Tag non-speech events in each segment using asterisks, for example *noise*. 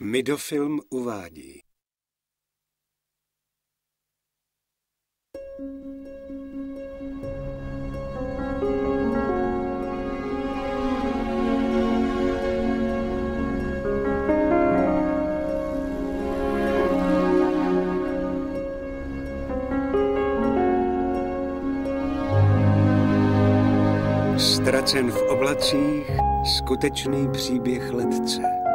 Midofilm uvádí. Ztracen v oblacích skutečný příběh letce.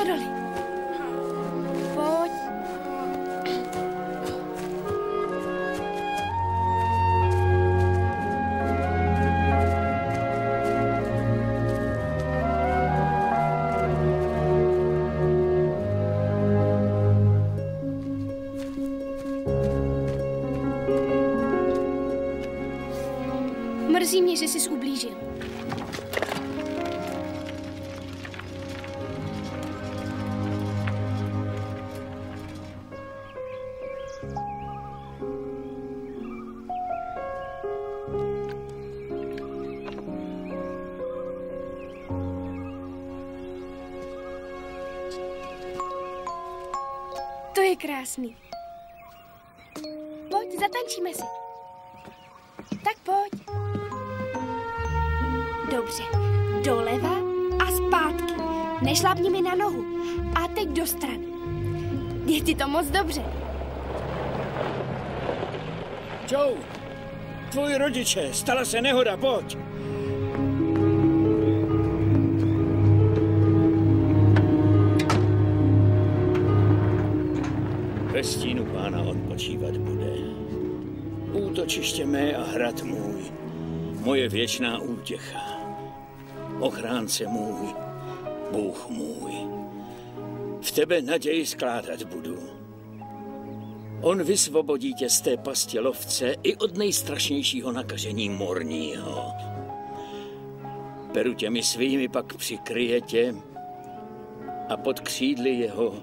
Půjdeme do stodoly. Pojď. Mrzí mě, že jsi ublížil. Krásný. Pojď, zatančíme si. Tak pojď. Dobře. Doleva a zpátky. Nešlapni mi na nohu. A teď do strany. Je ti to moc dobře. Joe, tvoji rodiče, stala se nehoda, pojď. Útočiště mé a hrad můj, moje věčná útěcha. Ochránce můj, Bůh můj. V tebe naději skládat budu. On vysvobodí tě z té pasti lovce i od nejstrašnějšího nakažení morního. Peru těmi svými pak přikryje tě a pod křídly jeho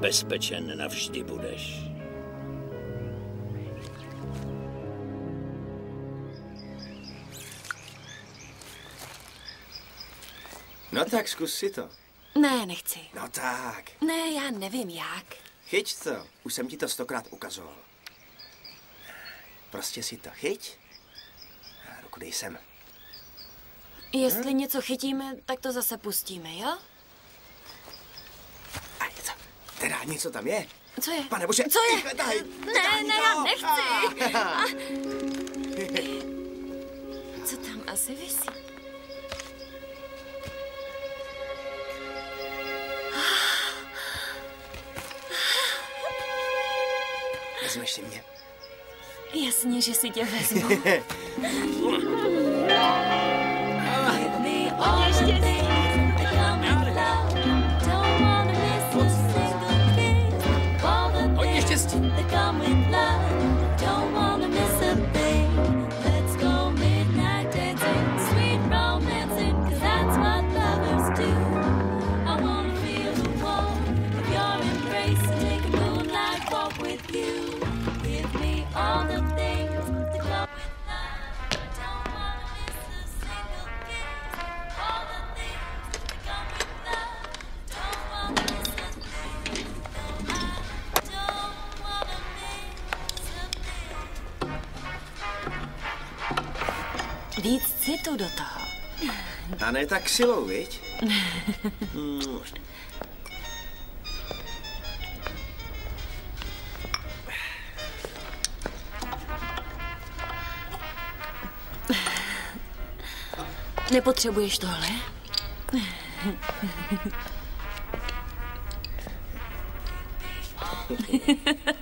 bezpečen navždy budeš. No tak zkus si to. Ne, nechci. No tak, Ne, já nevím jak. chyť to. Už jsem ti to stokrát ukazoval. Prostě si to chyť. A ruku dej sem. Jestli něco chytíme, tak to zase pustíme, jo? A něco. Teda něco tam je. Co je? Pane bože. Co je? tahej, Ne, vytáhni ne, to. já nechci. Ah. *laughs* Co tam asi visí? Vezmeš si mě. Jasně, že A ne tak silou, viď? *laughs* Mm. Nepotřebuješ tohle? *laughs*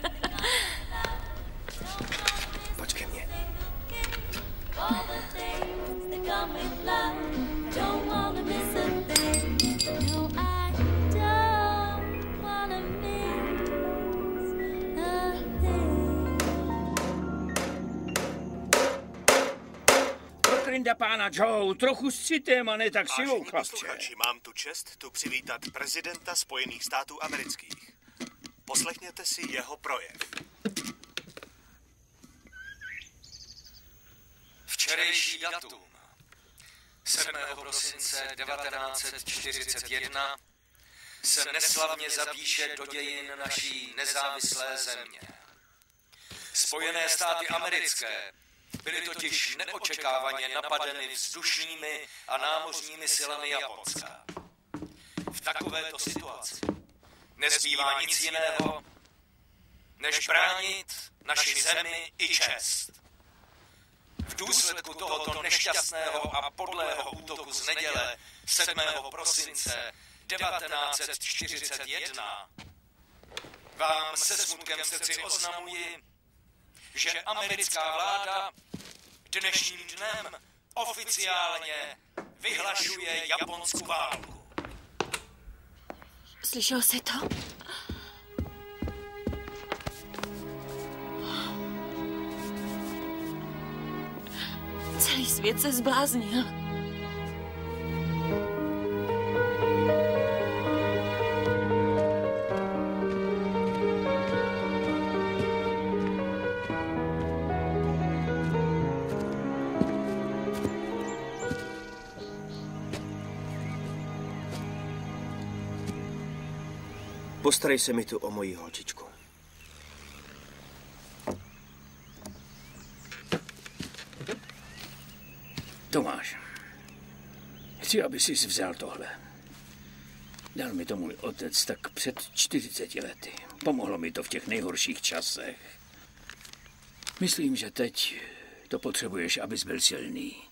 Vynda pána Joe, trochu s citem a ne tak silou, chlapče. mám tu čest tu přivítat prezidenta Spojených států amerických. Poslechněte si jeho projev. Včerejší datum 7. prosince 1941 se neslavně zapíše do dějin naší nezávislé země. Spojené státy americké byly totiž neočekávaně napadeny vzdušními a námořními silami Japonska. V takovéto situaci nezbývá nic jiného, než bránit naši zemi i čest. V důsledku tohoto nešťastného a podlého útoku z neděle 7. prosince 1941 vám se smutkem srdci oznamuji, že americká vláda dnešním dnem oficiálně vyhlašuje Japonsku válku. Slyšel jsi to? Celý svět se zbláznil. Postarej se mi tu o moji holčičku. Tomáš, chci, aby jsi vzal tohle. Dal mi to můj otec tak před 40 lety. Pomohlo mi to v těch nejhorších časech. Myslím, že teď to potřebuješ, abys byl silný.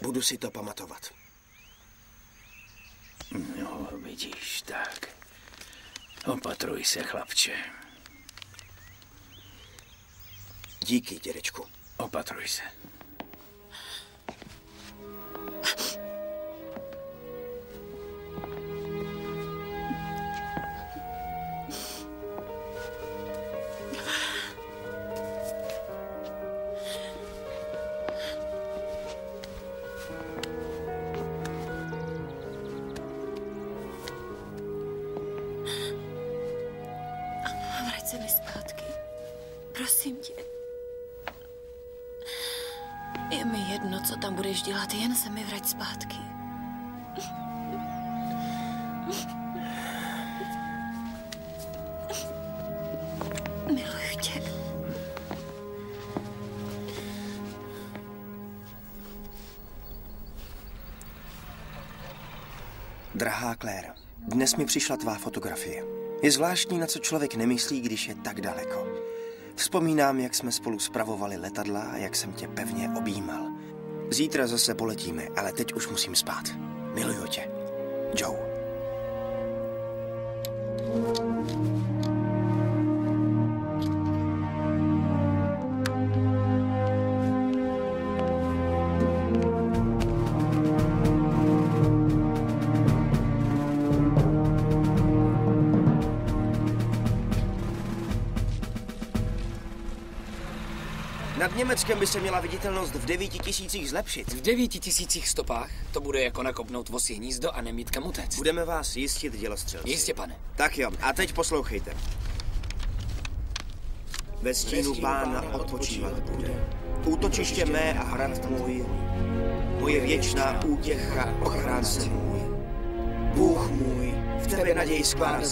Budu si to pamatovat. No, vidíš, tak. Opatruj se, chlapče. Díky, dědečku. Opatruj se. Je mi jedno, co tam budeš dělat, jen se mi vrať zpátky. Miluji tě. Drahá Claire, dnes mi přišla tvá fotografie. Je zvláštní, na co člověk nemyslí, když je tak daleko. Vzpomínám, jak jsme spolu spravovali letadla a jak jsem tě pevně objímal. Zítra zase poletíme, ale teď už musím spát. Miluju tě. Joe. Německem by se měla viditelnost v devíti tisících zlepšit. V devíti tisících stopách to bude jako nakopnout vosí hnízdo a nemít kam utéct. Budeme vás jistit, dělostřelci. Jistě, pane. Tak jo, a teď poslouchejte. Ve stínu pána odpočívat bude. Útočiště mé a hrad můj, moje věčná útěcha, ochránce můj. Bůh můj, v tebe naději skládá.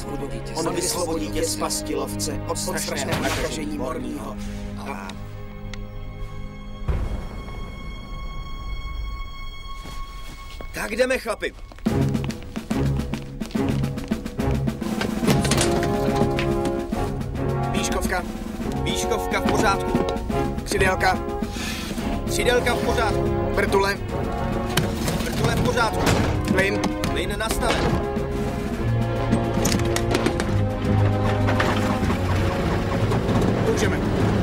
On vysvobodí tě z pasti lovce, od strašného nakažení morního. Tak jdeme, chlapi. Výškovka. Výškovka v pořádku. Křidelka. Křidelka v pořádku. Vrtule. Vrtule v pořádku. Plyn. Plyn nastaven. Můžeme.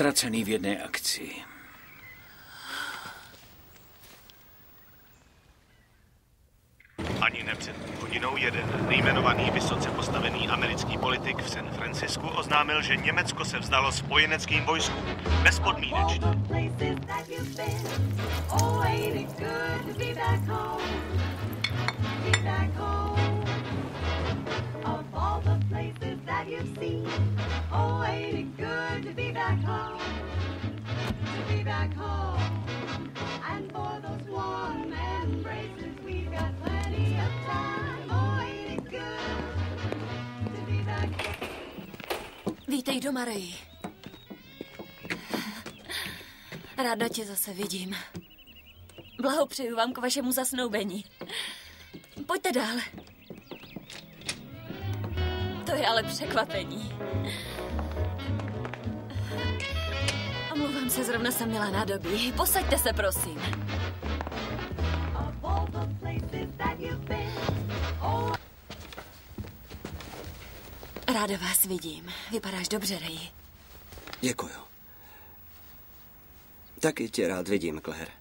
Ztracený v jedné akci. Ani ne před hodinou jeden nejmenovaný vysoce postavený americký politik v San Francisku oznámil, že Německo se vzdalo spojeneckým vojskům bezpodmínečně. Oh, ain't it good to be back home? Be back home. Of all the places that you've seen, back home. And for those warm embraces, we've got plenty of time. Oh, ain't it good to be back home? Vítej doma, Ray. Ráda tě zase vidím. Blahopřeju vám k vašemu zasnoubení. Pojďte dál. To je ale překvapení. Se, zrovna jsem měla nádobí. Posaďte se, prosím. Ráda vás vidím. Vypadáš dobře, Ray. Děkuju. Taky tě rád vidím, Claire.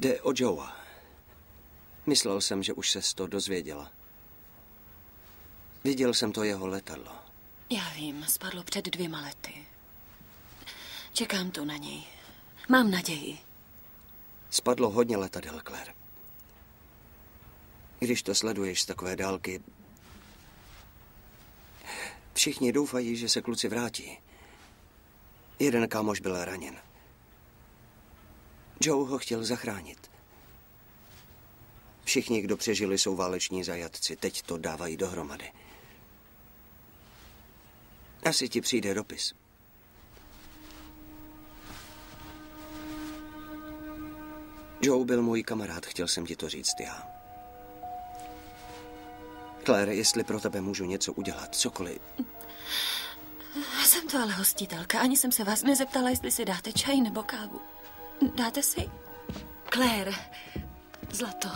Jde o Joea. Myslel jsem, že už se to dozvěděla. Viděl jsem to jeho letadlo. Já vím, spadlo před dvěma lety. Čekám tu na něj. Mám naději. Spadlo hodně letadel, Claire. Když to sleduješ z takové dálky, všichni doufají, že se kluci vrátí. Jeden kámoš byl raněn. Joe ho chtěl zachránit. Všichni, kdo přežili, jsou váleční zajatci. Teď to dávají dohromady. Asi ti přijde dopis. Joe byl můj kamarád, chtěl jsem ti to říct já. Claire, jestli pro tebe můžu něco udělat, cokoliv, Jsem to ale hostitelka. Ani jsem se vás nezeptala, jestli si dáte čaj nebo kávu. Dáte si? Claire, zlato.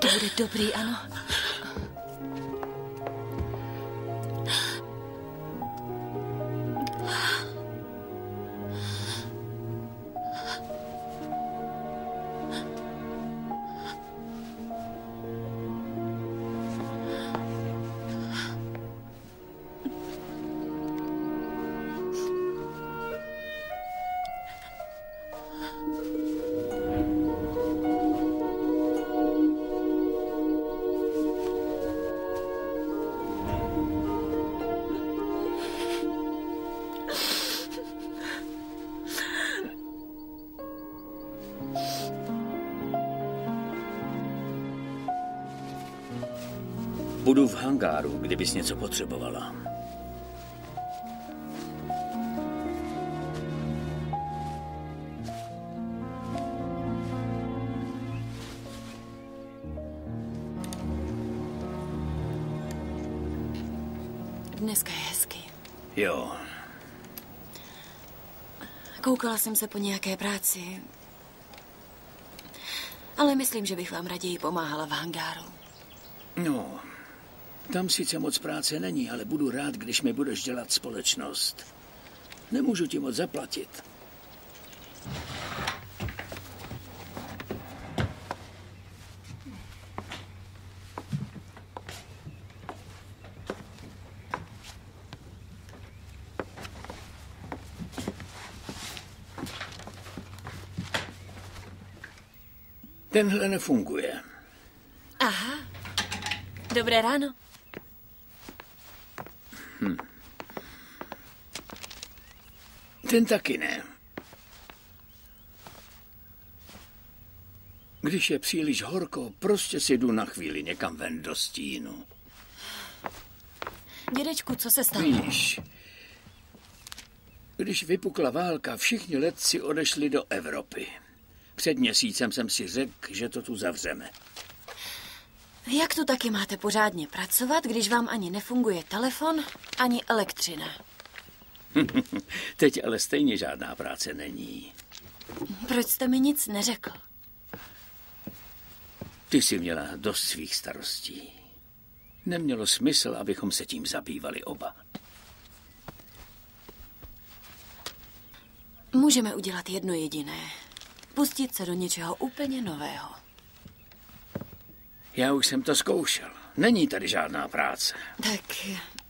To bude dobrý, ano. Ah. Budu v hangáru, kdybys něco potřebovala. Dneska je hezky. Jo, Koukala jsem se po nějaké práci. Ale myslím, že bych vám raději pomáhala v hangáru. no. Tam sice moc práce není, ale budu rád, když mi budeš dělat společnost. Nemůžu ti moc zaplatit. Tenhle nefunguje. Aha. Dobré ráno. Ten taky ne. Když je příliš horko, prostě si jdu na chvíli někam ven do stínu. Dědečku, co se stalo? Víš, když vypukla válka, všichni letci odešli do Evropy. Před měsícem jsem si řekl, že to tu zavřeme. Jak tu taky máte pořádně pracovat, když vám ani nefunguje telefon, ani elektřina? *laughs* Teď ale stejně žádná práce není. Proč jste mi nic neřekl? Ty jsi měla dost svých starostí. Nemělo smysl, abychom se tím zabývali oba. Můžeme udělat jedno jediné. Pustit se do něčeho úplně nového. Já už jsem to zkoušel. Není tady žádná práce. Tak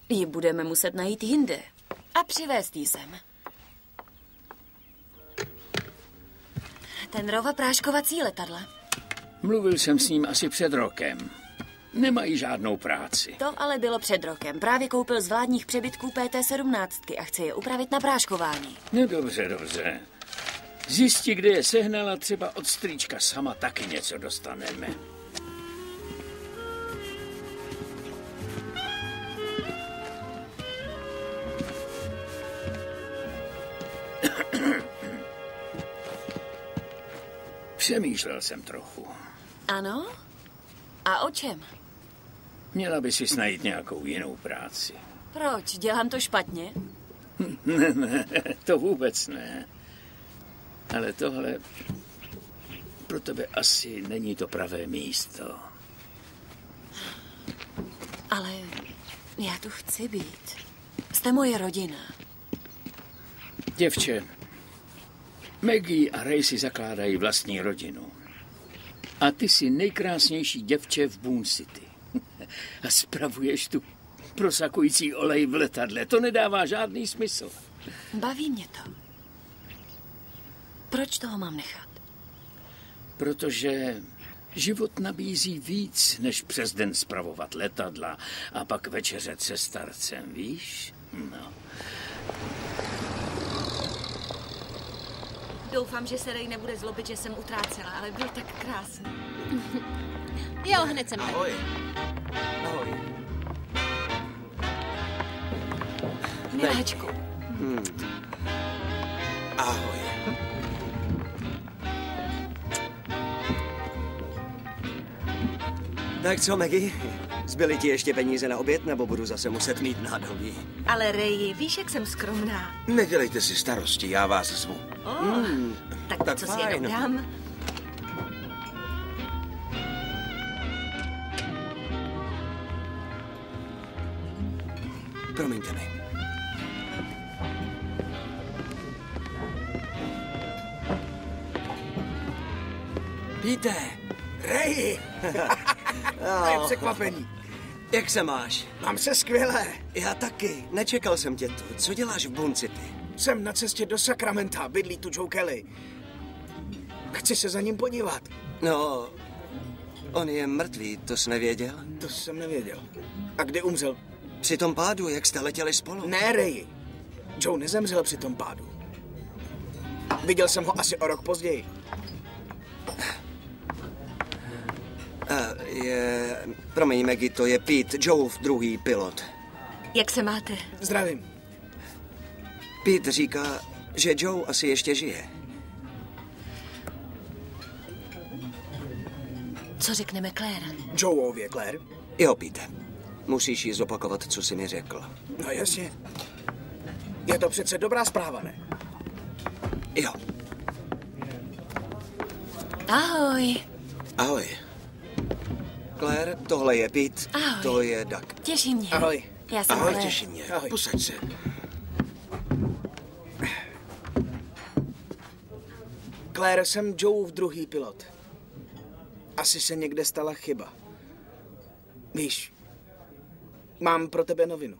ji budeme muset najít jinde. A přivést ji sem. Ten rova práškovací letadla. Mluvil jsem s ním asi před rokem. Nemají žádnou práci. To ale bylo před rokem. Právě koupil z vládních přebytků PT-17 a chce je upravit na práškování. No dobře, dobře. Zjistí, kde je sehnala, třeba od strýčka sama taky něco dostaneme. Přemýšlel jsem trochu. Ano? A o čem? Měla by si najít nějakou jinou práci. Proč? Dělám to špatně? Ne, *laughs* ne, to vůbec ne. Ale tohle pro tebe asi není to pravé místo. Ale já tu chci být. Jste moje rodina. Děvče, Maggie a Ray si zakládají vlastní rodinu. A ty jsi nejkrásnější děvče v Boone City. *laughs* A spravuješ tu prosakující olej v letadle. To nedává žádný smysl. Baví mě to. Proč toho mám nechat? Protože život nabízí víc, než přes den spravovat letadla a pak večeřet se starcem, víš? No. Doufám, že se Ray nebude zlobit, že jsem utrácela, ale byl tak krásný. *laughs* Jo, hned jsem. Ahoj. Ahoj. Miláčku. Hmm. Ahoj. Tak co, Maggie? Zbyly ti ještě peníze na oběd, nebo budu zase muset mít nádobí? Ale Ray, víš, jak jsem skromná. Nedělejte si starosti, já vás zvu. Oh, Hmm, tak, tak co si fajn. jenom dám? Promiňte mi. Píte, Ray, *laughs* to je překvapení. jak se máš? Mám se skvěle. Já taky. Nečekal jsem tě tu. Co děláš v Boone City? Jsem na cestě do Sacramenta, bydlí tu Joe Kelly. Chci se za ním podívat. No, on je mrtvý, to jsi nevěděl? To jsem nevěděl. A kdy umřel? Při tom pádu, jak jste letěli spolu? Ne, Ray. Joe nezemřel při tom pádu. Viděl jsem ho asi o rok později. Uh, Je... Promiň, Maggie, to je Pete, Joe, druhý pilot. Jak se máte? Zdravím. Pete říká, že Joe asi ještě žije. Co řekneme Claire? Joeově, Claire? Jo, Pete. Musíš jí zopakovat, co jsi mi řekl. No jasně. Je to přece dobrá zpráva, ne? Jo. Ahoj. Ahoj. Claire, tohle je Pete, Ahoj. to je Doug. Těší mě. Ahoj. Já jsem Ahoj, Claire. těší mě. Ahoj. Posaď se. Claire, jsem Joeův druhý pilot. Asi se někde stala chyba. Víš, mám pro tebe novinu.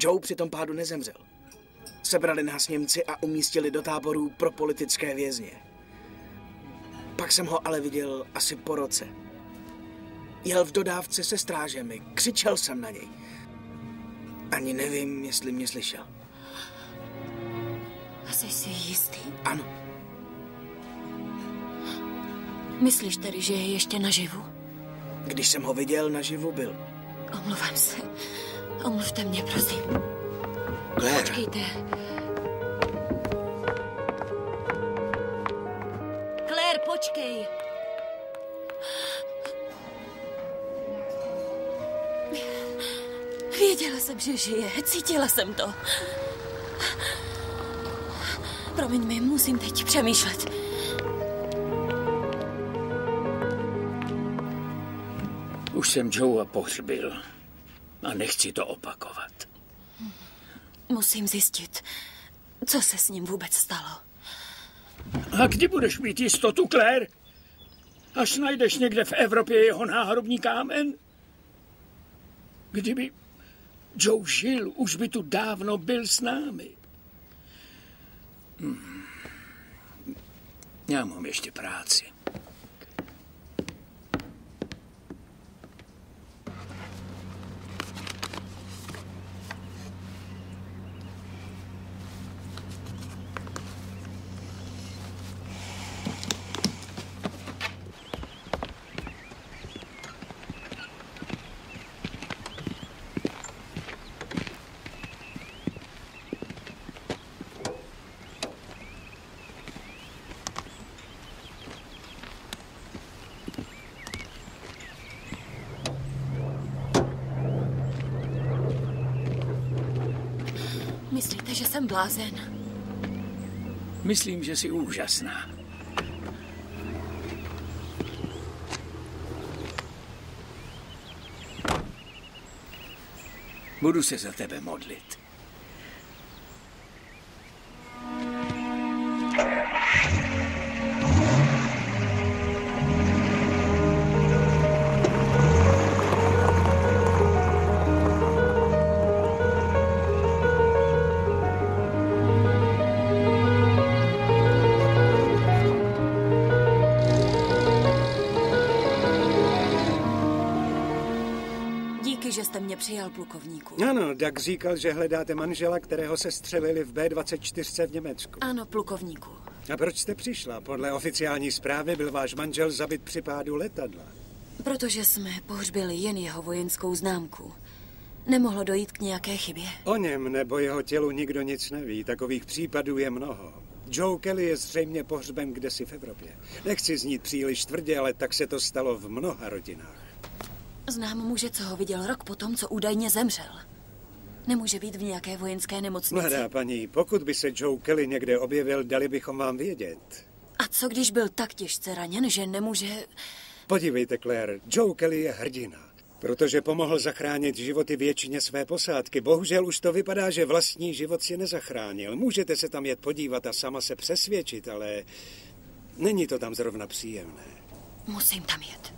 Joe při tom pádu nezemřel. Sebrali nás Němci a umístili do táborů pro politické vězně. Pak jsem ho ale viděl asi po roce. Jel v dodávce se strážemi, křičel jsem na něj. Ani nevím, jestli mě slyšel. A jsi si jistý? Ano. Myslíš tedy, že je ještě naživu? Když jsem ho viděl, naživu byl. Omluvám se. Omluvte mě, prosím. Claire. Počkejte. Jsem, že žije. Cítila jsem to. Promiň mi, musím teď přemýšlet. Už jsem Joea pohřbil a nechci to opakovat. Musím zjistit, co se s ním vůbec stalo. A kdy budeš mít jistotu, Claire? Až najdeš někde v Evropě jeho náhrobní kámen? Kdyby Joe žil, už by tu dávno byl s námi. Hmm. Já mám ještě práci. Myslíte, že jsem blázen? Myslím, že jsi úžasná. Budu se za tebe modlit. Mě přijal, plukovníku. Ano, Doug říkal, že hledáte manžela, kterého se střelili v B-24 v Německu. Ano, plukovníku. A proč jste přišla? Podle oficiální zprávy byl váš manžel zabit při pádu letadla. Protože jsme pohřbili jen jeho vojenskou známku. Nemohlo dojít k nějaké chybě. O něm nebo jeho tělu nikdo nic neví. Takových případů je mnoho. Joe Kelly je zřejmě pohřben kdesi v Evropě. Nechci znít příliš tvrdě, ale tak se to stalo v mnoha rodinách. Znám muže, co ho viděl rok potom, co údajně zemřel. Nemůže být v nějaké vojenské nemocnici. Mladá paní, pokud by se Joe Kelly někde objevil, dali bychom vám vědět. A co když byl tak těžce raněn, že nemůže... Podívejte, Claire, Joe Kelly je hrdina. Protože pomohl zachránit životy většině své posádky. Bohužel už to vypadá, že vlastní život si nezachránil. Můžete se tam jet podívat a sama se přesvědčit, ale není to tam zrovna příjemné. Musím tam jet.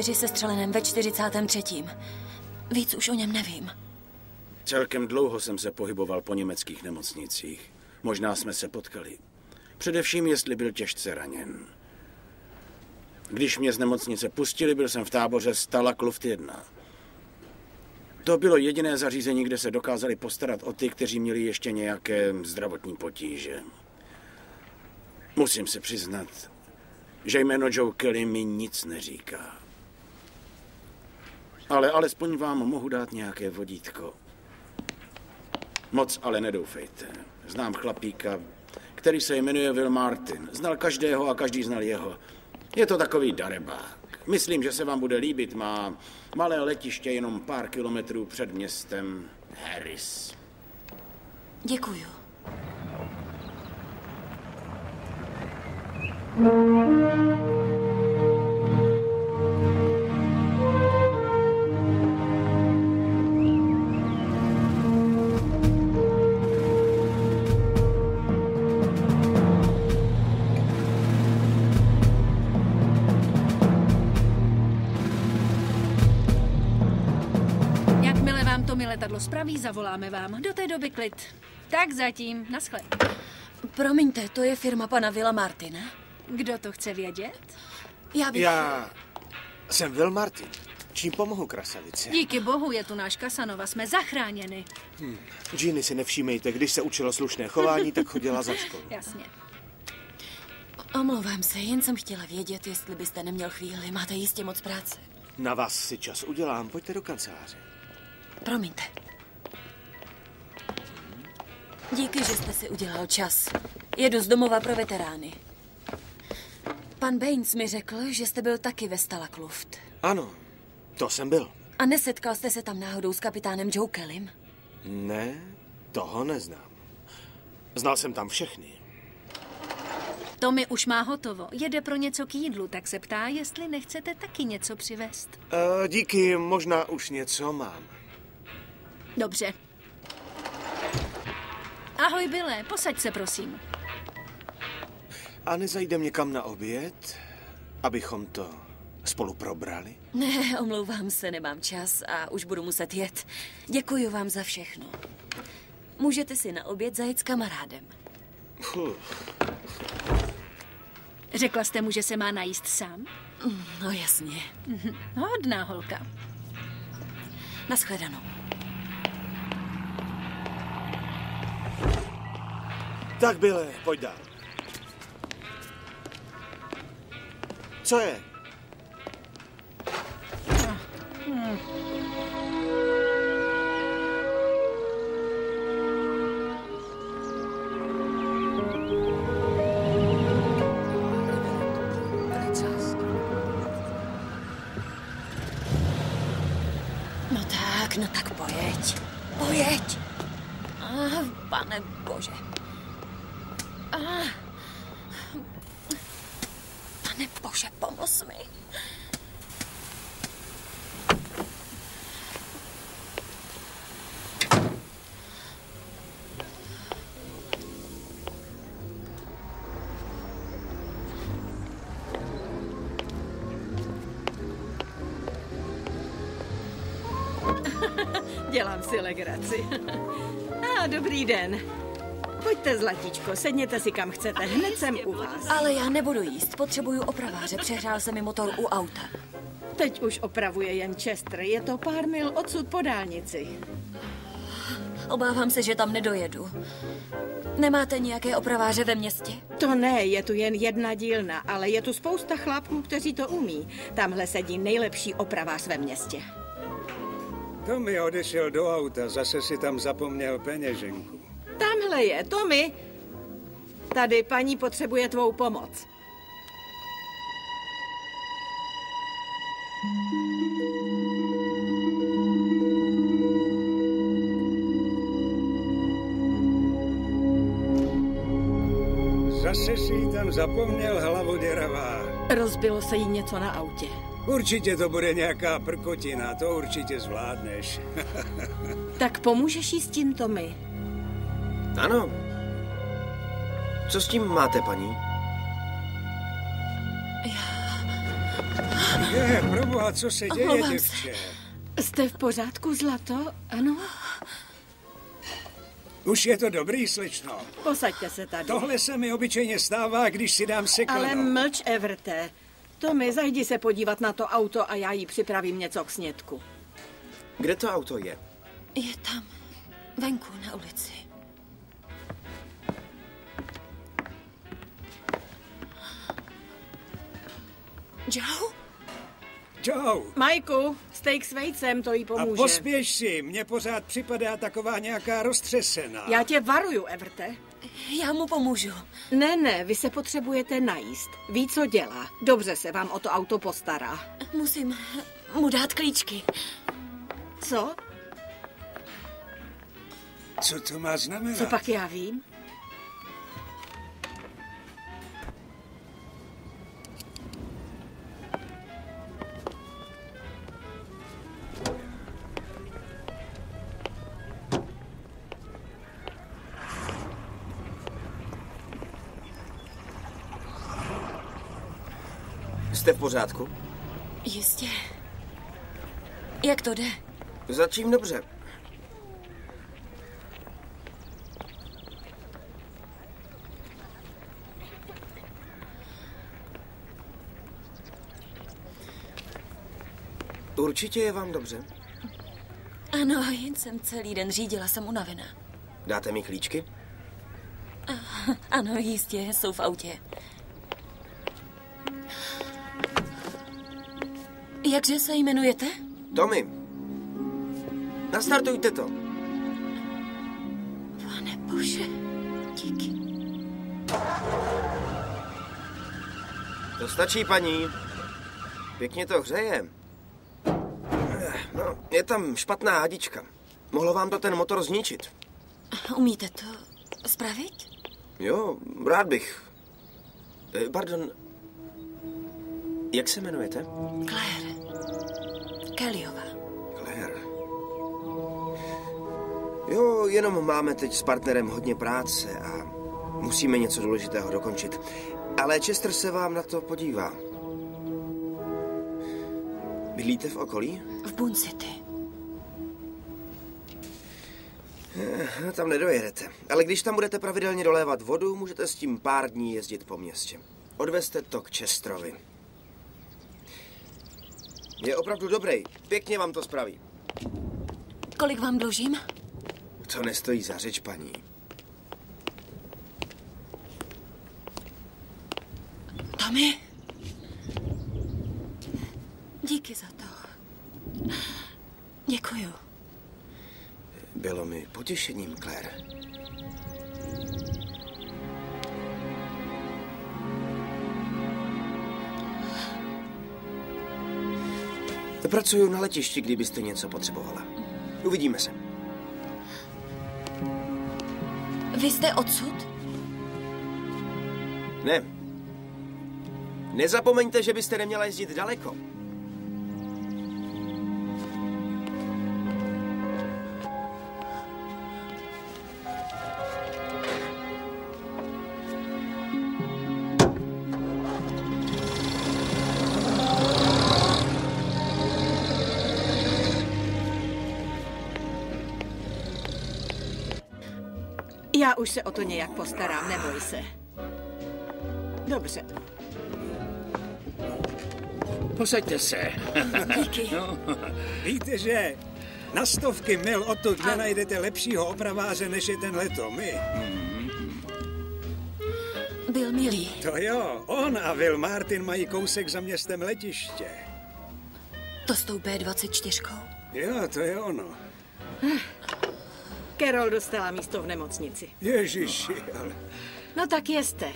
B-24 se střelenem ve 43. Víc už o něm nevím. Celkem dlouho jsem se pohyboval po německých nemocnicích. Možná jsme se potkali. Především, jestli byl těžce raněn. Když mě z nemocnice pustili, byl jsem v táboře Stala Kluft 1. To bylo jediné zařízení, kde se dokázali postarat o ty, kteří měli ještě nějaké zdravotní potíže. Musím se přiznat, že jméno Joe Kelly mi nic neříká. Ale alespoň vám mohu dát nějaké vodítko. Moc ale nedoufejte. Znám chlapíka, který se jmenuje Will Martin. Znal každého a každý znal jeho. Je to takový darebák. Myslím, že se vám bude líbit. Má malé letiště jenom pár kilometrů před městem Harris. Děkuju. Jakmile letadlo spraví, zavoláme vám. Do té doby klid. Tak zatím, naschle. Promiňte, to je firma pana Vila Martina. Kdo to chce vědět? Já bych... Já jsem Will Martin. Čím pomohu, krasavice? Díky bohu je tu náš Kasanova, jsme zachráněni. Hm. Ginny si nevšímejte, když se učila slušné chování, tak chodila za školu. *laughs* Jasně. Omlouvám se, jen jsem chtěla vědět, jestli byste neměl chvíli. Máte jistě moc práce. Na vás si čas udělám, pojďte do kanceláře. Promiňte. Díky, že jste si udělal čas. Jedu z domova pro veterány. Pan Baines mi řekl, že jste byl taky ve Stalakluft. Ano, to jsem byl. A nesetkal jste se tam náhodou s kapitánem Joe Kellym? Ne, toho neznám. Znal jsem tam všechny. Tomi už má hotovo. Jede pro něco k jídlu, tak se ptá, jestli nechcete taky něco přivést. Uh, díky, možná už něco mám. Dobře. Ahoj, Bile, posaď se, prosím. A nezajdem někam na oběd, abychom to spolu probrali? Ne, omlouvám se, nemám čas a už budu muset jet. Děkuji vám za všechno. Můžete si na oběd zajet s kamarádem. Řekla jste mu, že se má najíst sám? No jasně. Hodná holka. Naschledanou. Tak byle, pojď dál. Co je? No tak, no tak pojeď. Pojeď. Ah, pane bože. Pane bože, pomoz mi. Dělám si legraci. A dobrý den. Pojďte, Zlatíčko, sedněte si kam chcete, hned jsem u vás. Ale já nebudu jíst, potřebuju opraváře, přehrál se mi motor u auta. Teď už opravuje jen Chester, je to pár mil odsud po dálnici. Obávám se, že tam nedojedu. Nemáte nějaké opraváře ve městě? To ne, je tu jen jedna dílna, ale je tu spousta chlapků, kteří to umí. Tamhle sedí nejlepší opravář ve městě. Tommy odešel do auta, zase si tam zapomněl peněženku. Tamhle je, Tommy. Tady paní potřebuje tvou pomoc. Zase si ji tam zapomněl hlavoděravá. Rozbilo se jí něco na autě. Určitě to bude nějaká prkotina, to určitě zvládneš. *laughs* Tak pomůžeš jí s tím, Tommy? Ano. Co s tím máte, paní? Já... Je, proboha, co se děje, Omlouvám se. děvče? Jste v pořádku, Zlato? Ano? Už je to dobrý, slečno. Posaďte se tady. Tohle se mi obyčejně stává, když si dám sekleno. Ale mlč, Everte. Tomi, zajdi se podívat na to auto a já jí připravím něco k snědku. Kde to auto je? Je tam, venku na ulici. Joe? Joe, Majku, steak s vejcem, to jí a pomůže. pospěš si, mně pořád připadá taková nějaká roztřesená. Já tě varuju, Everte. Já mu pomůžu. Ne, ne, vy se potřebujete najíst. Ví, co dělá. Dobře se vám o to auto postará. Musím mu dát klíčky. Co? Co to má znamenat? Co pak já vím? Jste v pořádku? Jistě. Jak to jde? Zatím dobře. Určitě je vám dobře. Ano, jen jsem celý den řídila, jsem unavená. Dáte mi klíčky? Ano, jistě, jsou v autě. Jakže se jmenujete? Tommy, nastartujte to. Pane bože, díky. To stačí, paní. Pěkně to hřeje. No, je tam špatná hadička. Mohlo vám to ten motor zničit. Umíte to spravit? Jo, rád bych. Eh, Pardon. Jak se jmenujete? Claire. Kellyová. Claire. Jo, jenom máme teď s partnerem hodně práce a musíme něco důležitého dokončit. Ale Chester se vám na to podívá. Bydlíte v okolí? V Boone City. Tam nedojedete. Ale když tam budete pravidelně dolévat vodu, můžete s tím pár dní jezdit po městě. Odvezte to k Chesterovi. Je opravdu dobrý. Pěkně vám to spraví. Kolik vám dlužím? To nestojí za řeč, paní. Tommy? Díky za to. Děkuju. Bylo mi potěšením, Claire. Pracuju na letišti, kdybyste něco potřebovala. Uvidíme se. Vy jste odsud? Ne. Nezapomeňte, že byste neměla jezdit daleko. Už se o to nějak postarám, neboj se. Dobře. Posaďte se. Díky. Víte, že na stovky mil odtud nenajdete lepšího opraváře, než je tenhle Tommy. Byl milý. To jo, on a Will Martin mají kousek za městem letiště. To s tou B24. Jo, to je ono. Carol dostala místo v nemocnici. Ježiši, ale... No tak jeste.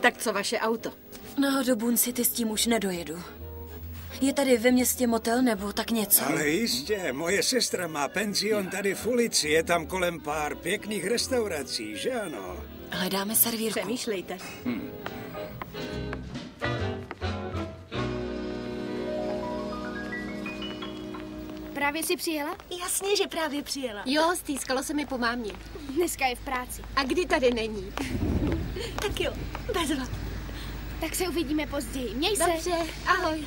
Tak co vaše auto? No, do Boone City s tím už nedojedu. Je tady ve městě motel nebo tak něco? Ale jistě, moje sestra má penzion tady v ulici, je tam kolem pár pěkných restaurací, že ano? Hledáme servírku. Přemýšlejte. Právě si přijela? Jasně, že právě přijela. Jo, stýskalo se mi po mámě. Dneska je v práci. A kdy tady není? tak jo, bez. Tak se uvidíme později. Měj Dobře, se. Dobře, ahoj.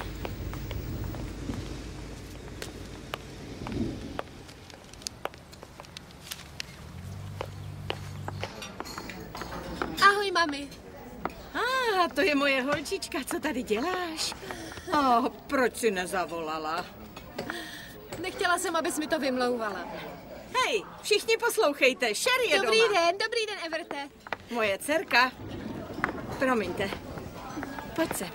Ahoj, mami. A ah, to je moje holčička, co tady děláš? A oh, proč jsi nezavolala? Nechtěla jsem, abys mi to vymlouvala. Hej, všichni poslouchejte, Sherry je Dobrý doma. den, dobrý den, Everte. Moje dcerka. Promiňte. Pojď sem.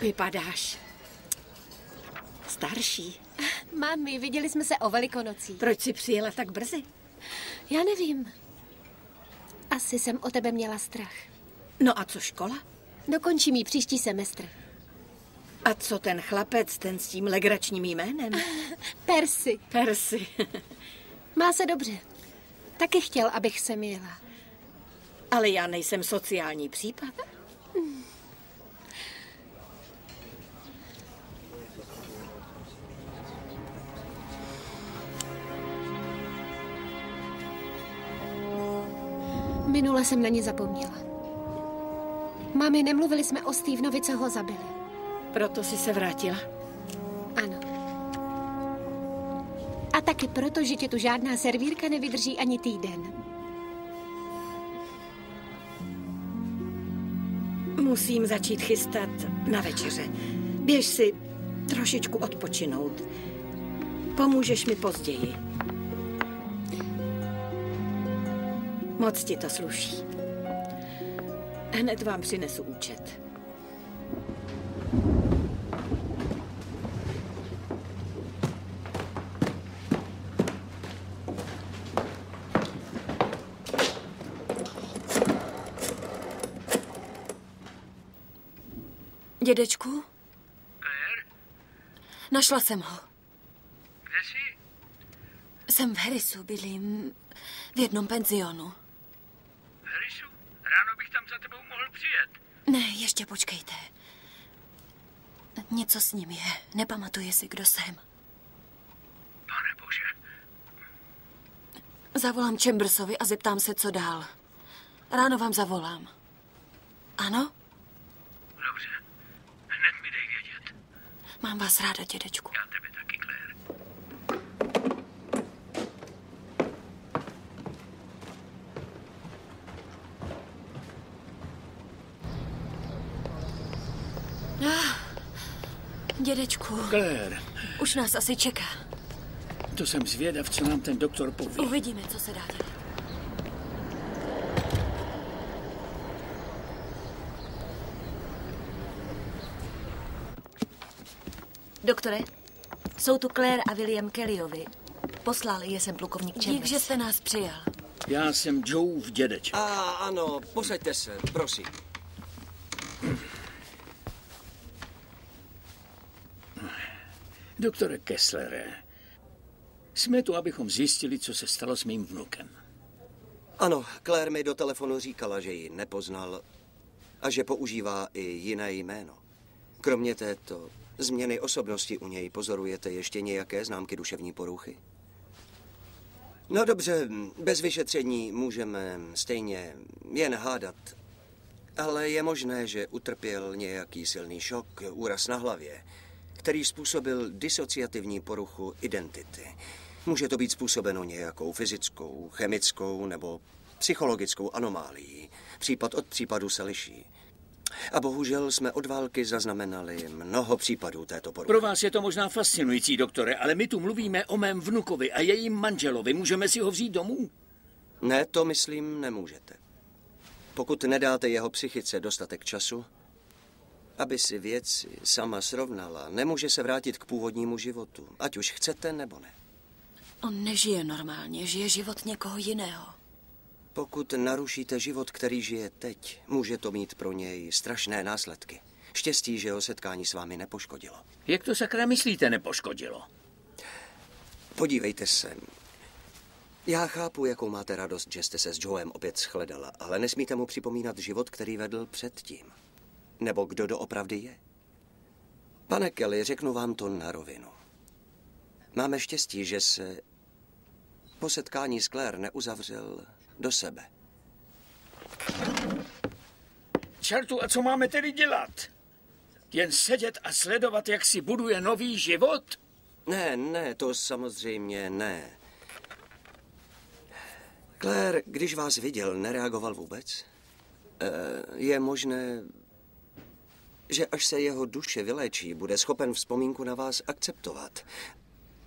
Vypadáš starší. Mami, viděli jsme se o velikonocích. Proč jsi přijela tak brzy? Já nevím. Asi jsem o tebe měla strach. No a co škola? Dokončím jí příští semestr. A co ten chlapec, ten s tím legračním jménem? *laughs* Percy. Percy. *laughs* Má se dobře. Taky chtěl, abych se měla. Ale já nejsem sociální případ. Minule jsem na ně zapomněla. Mami, nemluvili jsme o Stevenovi, co ho zabili. Proto jsi se vrátila. Ano. A taky proto, že tě tu žádná servírka nevydrží ani týden. Musím začít chystat na večeře. Běž si trošičku odpočinout. Pomůžeš mi později. Moc ti to sluší. Hned vám přinesu účet. Dědečku? Našla jsem ho. Kde jsi? Jsem v Harrisu, bydlím v jednom penzionu. Harrisu, ráno bych tam za tebou mohl přijet. Ne, ještě počkejte. Něco s ním je. Nepamatuje si, kdo jsem. Pane bože. Zavolám Chambersovi a zeptám se, co dál. Ráno vám zavolám. Ano? Dobře. Hned mi dej vědět. Mám vás ráda, dědečku. Já tebe taky, Claire. Ah, dědečku. Claire, Už nás asi čeká. to jsem zvědav, co nám ten doktor poví. Uvidíme, co se dá dělat. Doktore, jsou tu Claire a William Kellyovi. Poslal je sem plukovník Chambers. Dík, že jste nás přijal. Já jsem Joe v dědeček. A ano, posaďte se, prosím. Doktore Kesslere, jsme tu, abychom zjistili, co se stalo s mým vnukem. Ano, Claire mi do telefonu říkala, že ji nepoznal a že používá i jiné jméno. Kromě této změny osobnosti u něj pozorujete ještě nějaké známky duševní poruchy? No dobře, bez vyšetření můžeme stejně jen hádat. Ale je možné, že utrpěl nějaký silný šok, úraz na hlavě, který způsobil disociativní poruchu identity. Může to být způsobeno nějakou fyzickou, chemickou nebo psychologickou anomálií. Případ od případu se liší. A bohužel jsme od války zaznamenali mnoho případů této poruchy. Pro vás je to možná fascinující, doktore, ale my tu mluvíme o mém vnukovi a jejím manželovi. Můžeme si ho vzít domů? Ne, to myslím nemůžete. Pokud nedáte jeho psychice dostatek času, aby si věci sama srovnala, nemůže se vrátit k původnímu životu, ať už chcete nebo ne. On nežije normálně, žije život někoho jiného. Pokud narušíte život, který žije teď, může to mít pro něj strašné následky. Štěstí, že ho setkání s vámi nepoškodilo. Jak to sakra myslíte nepoškodilo? Podívejte se. Já chápu, jakou máte radost, že jste se s Joem opět shledala, ale nesmíte mu připomínat život, který vedl předtím. Nebo kdo doopravdy je. Pane Kelly, řeknu vám to na rovinu. Máme štěstí, že se po setkání s Claire neuzavřel do sebe. Čertu, a co máme tedy dělat? Jen sedět a sledovat, jak si buduje nový život? Ne, ne, to samozřejmě ne. Claire, když vás viděl, nereagoval vůbec? Eh, Je možné, že až se jeho duše vyléčí, bude schopen vzpomínku na vás akceptovat.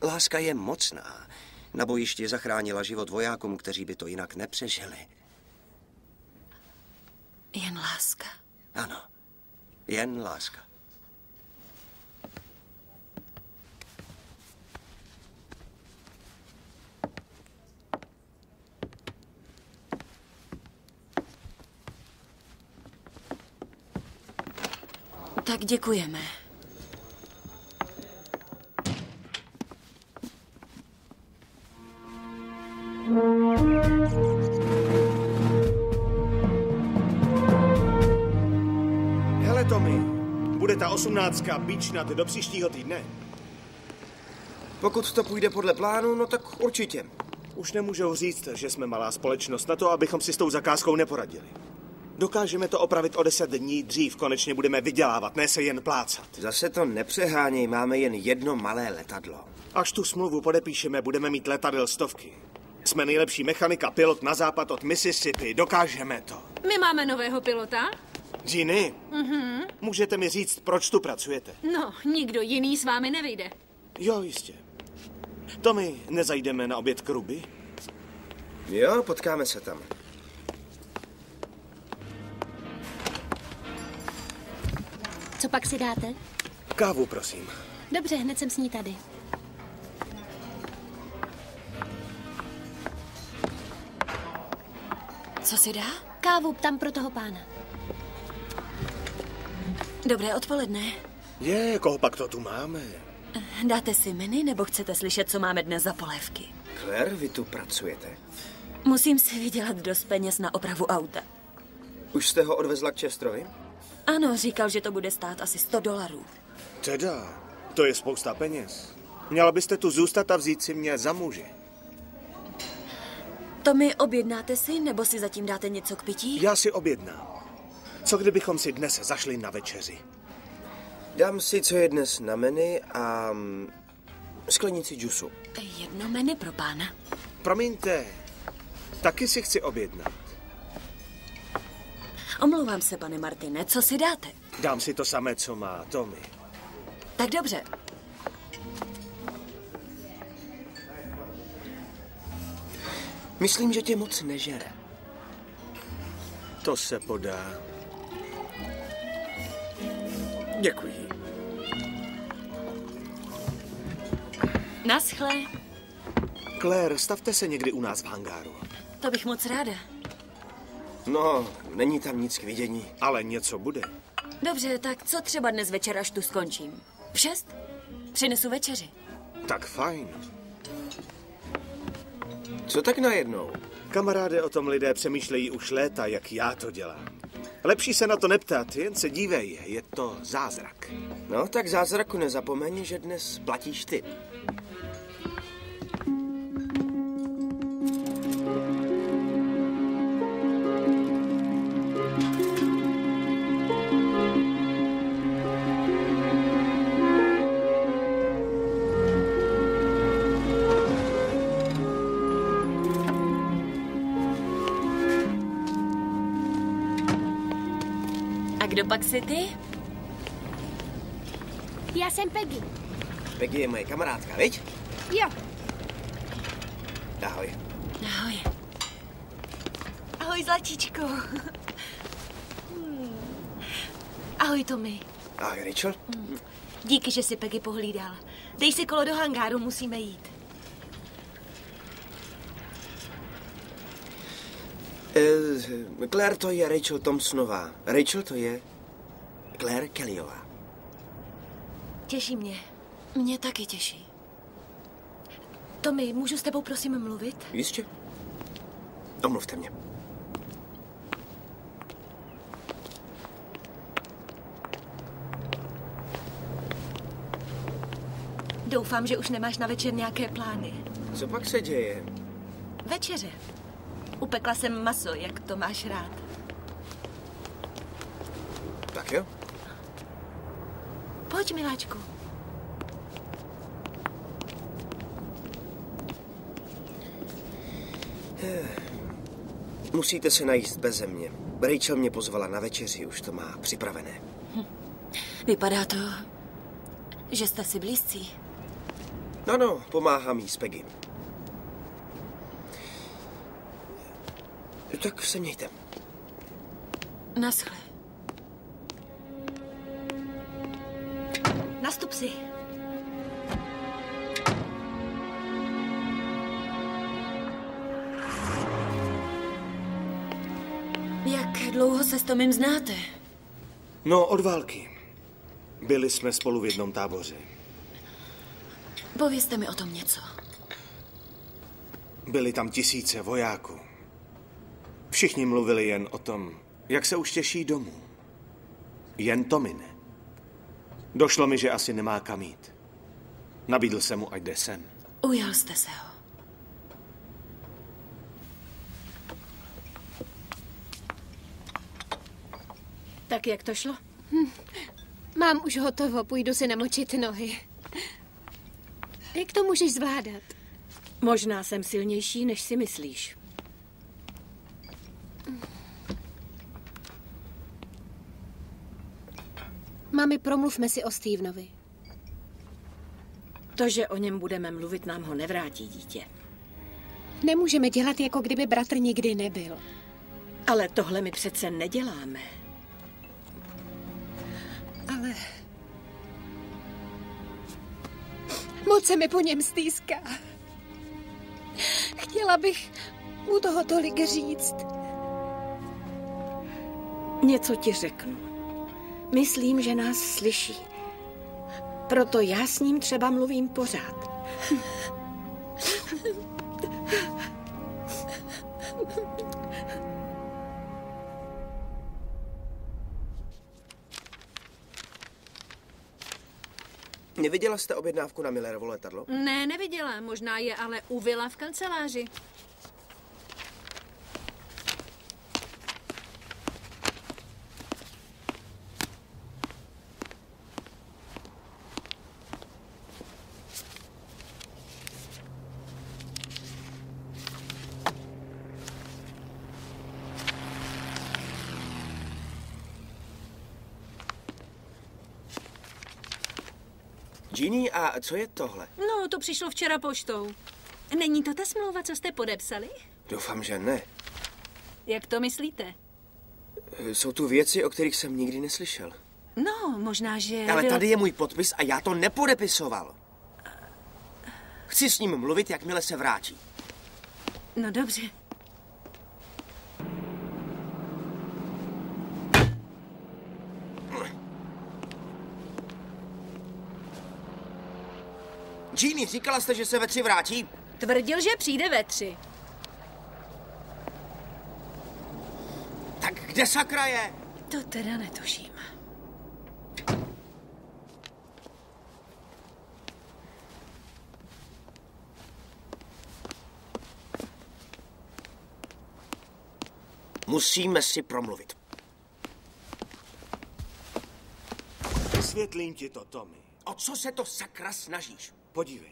Láska je mocná. Na bojišti zachránila život vojákům, kteří by to jinak nepřežili. Jen láska. Ano, jen láska. Tak děkujeme. Hele, Tommy, bude ta osmnáctka bíčnat do příštího týdne? Pokud to půjde podle plánu, no tak určitě. Už nemůžou říct, že jsme malá společnost na to, abychom si s tou zakázkou neporadili. Dokážeme to opravit o deset dní dřív, konečně budeme vydělávat, ne se jen plácat. Zase to nepřeháněj, máme jen jedno malé letadlo. Až tu smlouvu podepíšeme, budeme mít letadel stovky. Jsme nejlepší mechanika, pilot na západ od Mississippi, dokážeme to. My máme nového pilota. Ginny, Mhm. můžete mi říct, proč tu pracujete? No, nikdo jiný s vámi nevyjde. Jo, jistě. Tommy, nezajdeme na oběd k Ruby? Jo, potkáme se tam. Co pak si dáte? Kávu, prosím. Dobře, hned jsem s ní tady. Co si dá? Kávu tam pro toho pána. Dobré odpoledne. Je, koho pak to tu máme? Dáte si menu, nebo chcete slyšet, co máme dnes za polévky? Claire, vy tu pracujete. Musím si vydělat dost peněz na opravu auta. Už jste ho odvezla k Čestrovi? Ano, říkal, že to bude stát asi 100 dolarů. Teda, to je spousta peněz. Měla byste tu zůstat a vzít si mě za muže. To mi objednáte si, nebo si zatím dáte něco k pití? Já si objednám. Co kdybychom si dnes zašli na večeři? Dám si, co je dnes na menu a mm, sklenici džusu. Jedno menu pro pána. Promiňte, taky si chci objednat. Omlouvám se, pane Martine, co si dáte? Dám si to samé, co má Tommy. Tak dobře. Myslím, že tě moc nežere. To se podá. Děkuji. Naschle. Claire, stavte se někdy u nás v hangáru. To bych moc ráda. No, není tam nic k vidění. Ale něco bude. Dobře, tak co třeba dnes večer, až tu skončím? V šest? Přinesu večeři. Tak fajn. Co tak najednou? Kamaráde, o tom lidé přemýšlejí už léta, jak já to dělám. Lepší se na to neptat, jen se dívej, je to zázrak. No, tak zázraku nezapomeň, že dnes platíš ty. Pak si ty? Já jsem Peggy. Peggy je moje kamarádka, viď? Jo. Ahoj. Ahoj. Ahoj, zlatíčko. Hmm. Ahoj, Tommy. Ahoj, Rachel. Díky, že si Peggy pohlídal. Dej si kolo do hangáru, musíme jít. Eh, Claire to je Rachel Thompsonová. Rachel to je Claire Kellyová. Těší mě. Mě taky těší. Tommy, můžu s tebou prosím mluvit? Jistě. Omluvte mě. Doufám, že už nemáš na večer nějaké plány. Co pak se děje? Večeře. Upekla jsem maso, jak to máš rád. Tak jo. Pojď, miláčku. Musíte se najíst beze mě. Rachel mě pozvala na večeři, už to má připravené. Vypadá to, že jste si blízcí. Ano, pomáhám jí s Peggy. Tak se mějte. Naschle. Nastup si. Jak dlouho se s Tomem znáte? No, od války. Byli jsme spolu v jednom táboře. Povězte mi o tom něco. Byly tam tisíce vojáků. Všichni mluvili jen o tom, jak se už těší domů. Jen Tommy ne. Došlo mi, že asi nemá kam jít. Nabídl jsem mu, ať jde sem. Ujal jste se ho. Tak jak to šlo? Hm. Mám už hotovo, půjdu si namočit nohy. Jak to můžeš zvládat? Možná jsem silnější, než si myslíš. Mami, promluvme si o Stevenovi. To, že o něm budeme mluvit, nám ho nevrátí, dítě. Nemůžeme dělat, jako kdyby bratr nikdy nebyl. Ale tohle my přece neděláme. Ale... Moc se mi po něm stýská. Chtěla bych mu toho tolik říct. Něco ti řeknu. Myslím, že nás slyší. Proto já s ním třeba mluvím pořád. Neviděla jste objednávku na Millerovo letadlo? Ne, neviděla. Možná je ale u Vila v kanceláři. Ginny, a co je tohle? No, to přišlo včera poštou. Není to ta smlouva, co jste podepsali? Doufám, že ne. Jak to myslíte? Jsou tu věci, o kterých jsem nikdy neslyšel. No, možná, že... Ale Will- tady je můj podpis a já to nepodepisoval. Chci s ním mluvit, jakmile se vrátí. No dobře. Ginny, říkala jste, že se ve tři vrátí? Tvrdil, že přijde ve tři. Tak kde sakra je? To teda netuším. Musíme si promluvit. Vysvětlím ti to, Tommy. O co se to sakra snažíš? Podívej.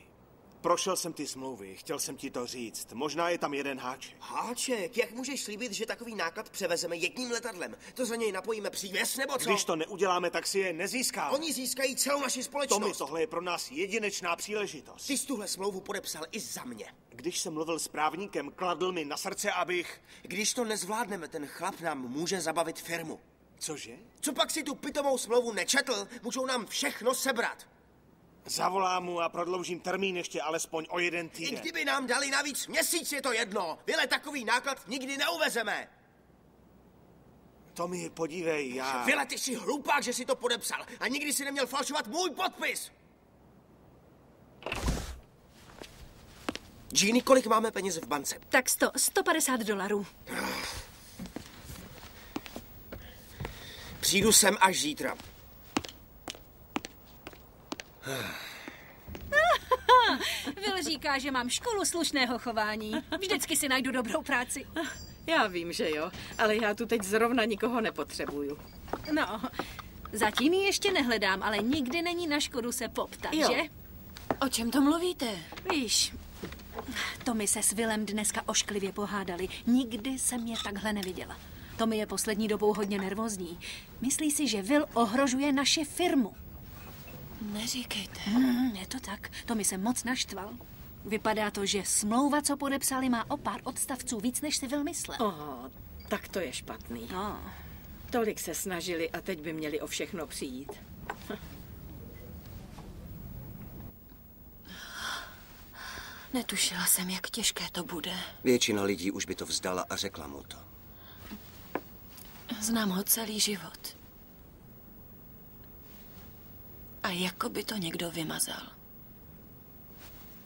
Prošel jsem ty smlouvy, chtěl jsem ti to říct. Možná je tam jeden háček. Háček, jak můžeš slíbit, že takový náklad převezeme jedním letadlem? To za něj napojíme přívěs, nebo co? Když to neuděláme, tak si je nezískáme. Oni získají celou naši společnost. Tommy, tohle je pro nás jedinečná příležitost. Ty jsi tuhle smlouvu podepsal i za mě. Když jsem mluvil s právníkem, kladl mi na srdce, abych... Když to nezvládneme, ten chlap nám může zabavit firmu. Cože? Co pak si tu pitomou smlouvu nečetl? Můžou nám všechno sebrat. Zavolám mu a prodloužím termín ještě alespoň o jeden I týden. kdyby nám dali navíc měsíc, je to jedno. Vyle, takový náklad nikdy neuvezeme. Tommy, podívej, já... Vyle, ty jsi hlupák, že si to podepsal a nikdy si neměl falšovat můj podpis. Ginny, kolik máme peněz v bance? Tak 100, 150 dolarů. Přijdu sem až zítra. *sighs* Will říká, že mám školu slušného chování. Vždycky si najdu dobrou práci. *laughs* Já vím, že jo, ale já tu teď zrovna nikoho nepotřebuju. No, Zatím ji ještě nehledám, ale nikdy není na škodu se poptat, Jo. že? O čem to mluvíte? Víš, Tomi se s Vilem dneska ošklivě pohádali. Nikdy jsem je takhle neviděla. Tomi je poslední dobou hodně nervózní. Myslí si, že Will ohrožuje naši firmu. Neříkejte. Hmm, je to tak. Tomi se moc naštval. Vypadá to, že smlouva, co podepsali, má o pár odstavců víc, než si Will myslel. Oho, tak to je špatný. No. Tolik se snažili a teď by měli o všechno přijít. *gasps* Netušila jsem, jak těžké to bude. Většina lidí už by to vzdala a řekla mu to. Znám ho celý život. A jako by to někdo vymazal.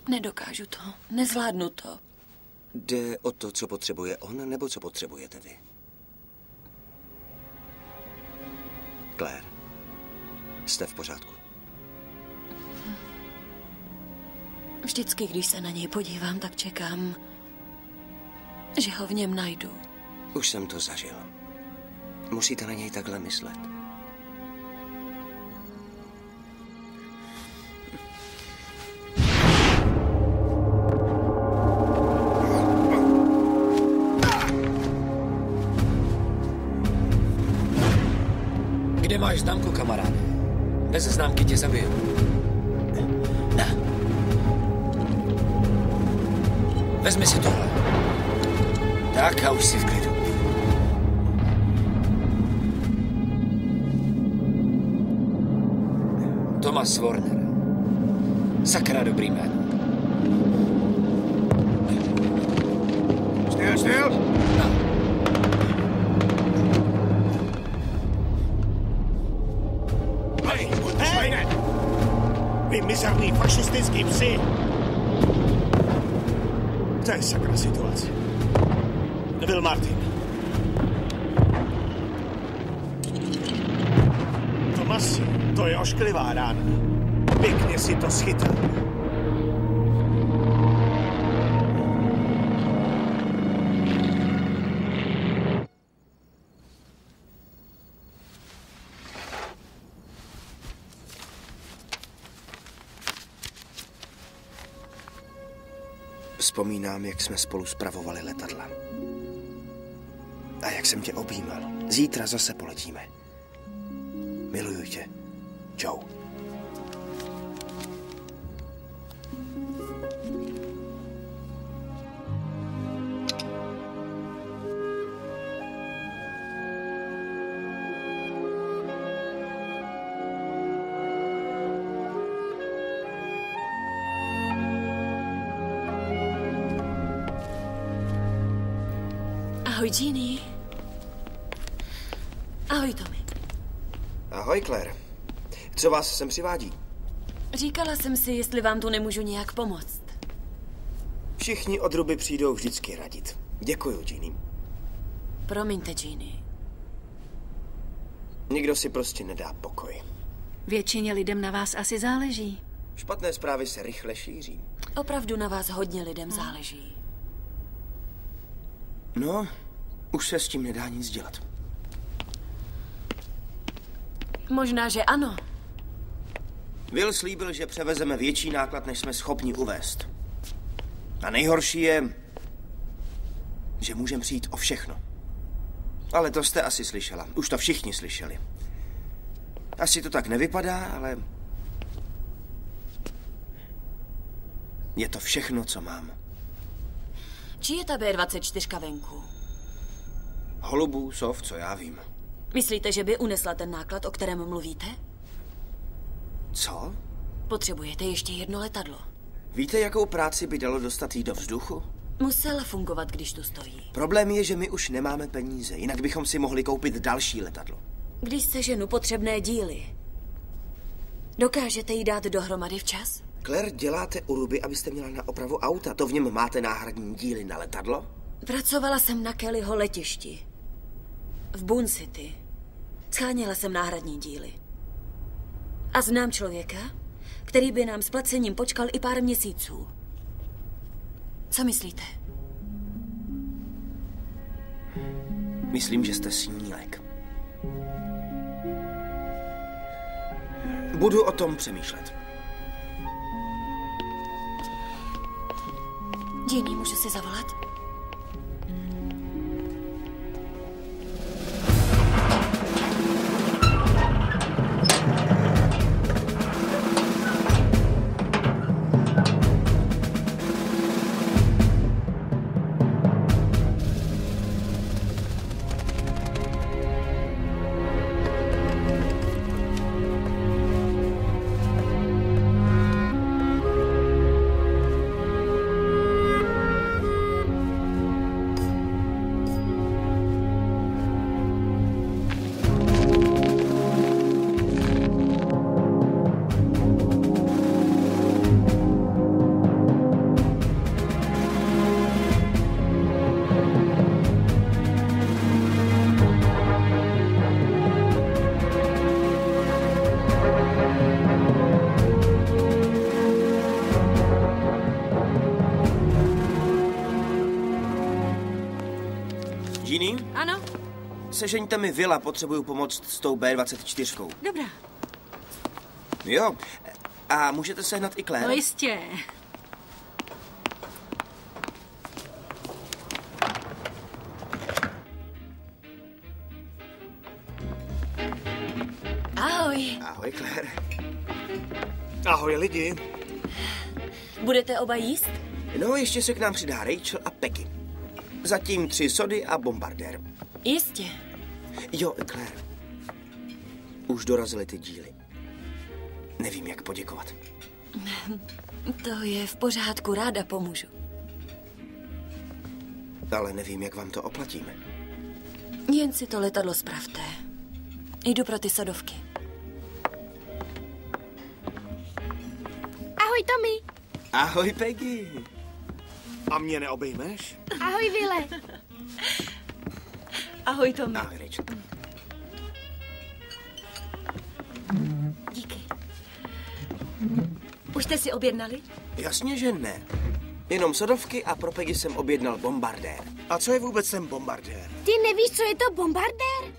Nedokážu to. Nezvládnu to. Jde o to, co potřebuje on, nebo co potřebujete vy? Claire, jste v pořádku? Vždycky, když se na něj podívám, tak čekám, že ho v něm najdu. Už jsem to zažil. Musíte na něj takhle myslet. Máš známku, kamaráde? Bez známky tě zabiju. Ne. Vezmi si tohle. Tak a už si v klidu. Thomas Warner. Sakra dobrý jméno. Styl, styl! Hej, Mizerný fašistický psi! To je sakra situace. Will Martin. Tomasi, to je ošklivá rána. Pěkně si to schytal. Vzpomínám, jak jsme spolu spravovali letadla. A jak jsem tě objímal. Zítra zase poletíme. Miluju tě. Joe. Ahoj, Jeannie. Ahoj, Tommy. Ahoj, Claire. Co vás sem přivádí? Říkala jsem si, jestli vám tu nemůžu nějak pomoct. Všichni od ruby přijdou vždycky radit. Děkuju, Jeannie. Promiňte, Jeannie. Nikdo si prostě nedá pokoj. Většině lidem na vás asi záleží. Špatné zprávy se rychle šíří. Opravdu na vás hodně lidem záleží. No, už se s tím nedá nic dělat. Možná, že ano. Will slíbil, že převezeme větší náklad, než jsme schopni uvést. A nejhorší je, že můžeme přijít o všechno. Ale to jste asi slyšela. Už to všichni slyšeli. Asi to tak nevypadá, ale... Je to všechno, co mám. Čí je ta B24 venku? Holubů, sov, co já vím. Myslíte, že by unesla ten náklad, o kterém mluvíte? Co? Potřebujete ještě jedno letadlo. Víte, jakou práci by dalo dostat jí do vzduchu? Musela fungovat, když tu stojí. Problém je, že my už nemáme peníze, jinak bychom si mohli koupit další letadlo. Když seženu potřebné díly, dokážete jí dát dohromady včas? Claire, děláte u Ruby, abyste měla na opravu auta. To v něm máte náhradní díly na letadlo? Pracovala jsem na Kellyho letišti. V Boone City. Scháněla jsem náhradní díly. A znám člověka, který by nám s placením počkal i pár měsíců. Co myslíte? Myslím, že jste snílek. Budu o tom přemýšlet. Ginny, můžu si zavolat? Sežeňte mi vila, potřebuju pomoct s tou B24. dobrá. Jo, a můžete sehnat i Claire? No jistě. Ahoj. Ahoj, Claire. Ahoj lidi. Budete oba jíst? No, ještě se k nám přidá Rachel a Peggy. Zatím tři sody a bombardér. Jistě. Jo, Claire. Už dorazily ty díly. Nevím, jak poděkovat. *laughs* To je v pořádku, ráda pomůžu. Ale nevím, jak vám to oplatíme. Jen si to letadlo spravte. Jdu pro ty sodovky. Ahoj, Tommy. Ahoj, Peggy. A mě neobejmeš? Ahoj, Vile. *laughs* Ahoj, Tommy. Ahoj, Rachel. Díky. Už jste si objednali? Jasně, že ne. Jenom sodovky a pro Peggy jsem objednal bombardér. A co je vůbec ten bombardér? Ty nevíš, co je to bombardér?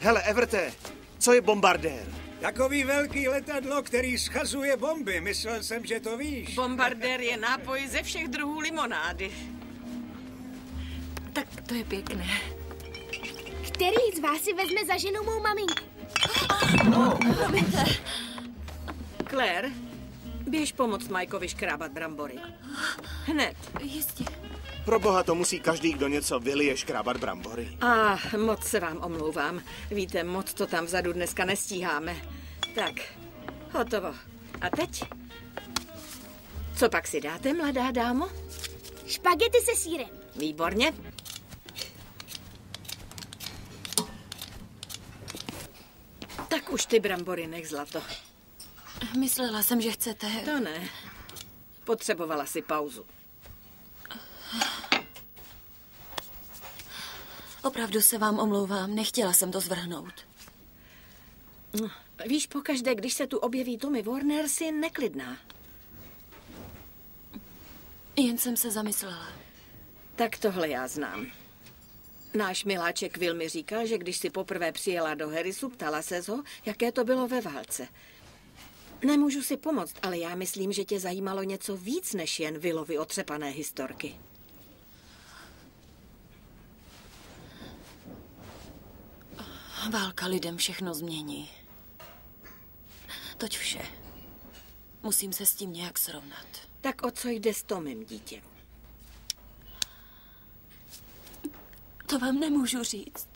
Hele, Everte, co je bombardér? Takový velký letadlo, který schazuje bomby. Myslel jsem, že to víš. Bombardér je nápoj ze všech druhů limonády. Tak to je pěkné. Který z vás si vezme za ženu mou maminku? No, promiňte. Claire, běž pomoct Majkovi škrábat brambory. Hned. Jistě. Pro boha to musí každý, kdo něco vylije, škrábat brambory. A moc se vám omlouvám. Víte, moc to tam vzadu dneska nestíháme. Tak, hotovo. A teď? Co pak si dáte, mladá dámo? Špagety se sírem. Výborně. Už ty brambory nech zlato. Myslela jsem, že chcete... To ne. Potřebovala si pauzu. Opravdu se vám omlouvám, nechtěla jsem to zvrhnout. No, Víš, pokaždé, když se tu objeví Tommy Warner, si neklidná. Jen jsem se zamyslela. Tak tohle já znám. Náš miláček Will mi říkal, že když si poprvé přijela do Harrisu, ptala se ho, jaké to bylo ve válce. Nemůžu si pomoct, ale já myslím, že tě zajímalo něco víc než jen Willovi otřepané historky. Válka lidem všechno změní. Toť vše. Musím se s tím nějak srovnat. Tak o co jde s Tomem, dítě? To vám nemůžu říct.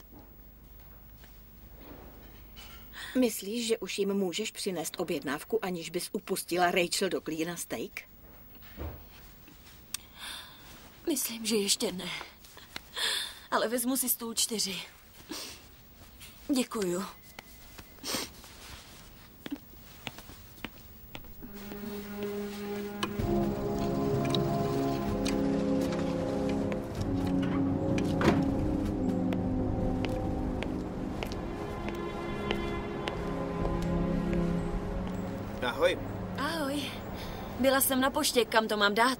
Myslíš, že už jim můžeš přinést objednávku, aniž bys upustila Rachel do klína steak? Myslím, že ještě ne. Ale vezmu si stůl čtyři. Děkuju. Ahoj. Ahoj. Byla jsem na poště, kam to mám dát?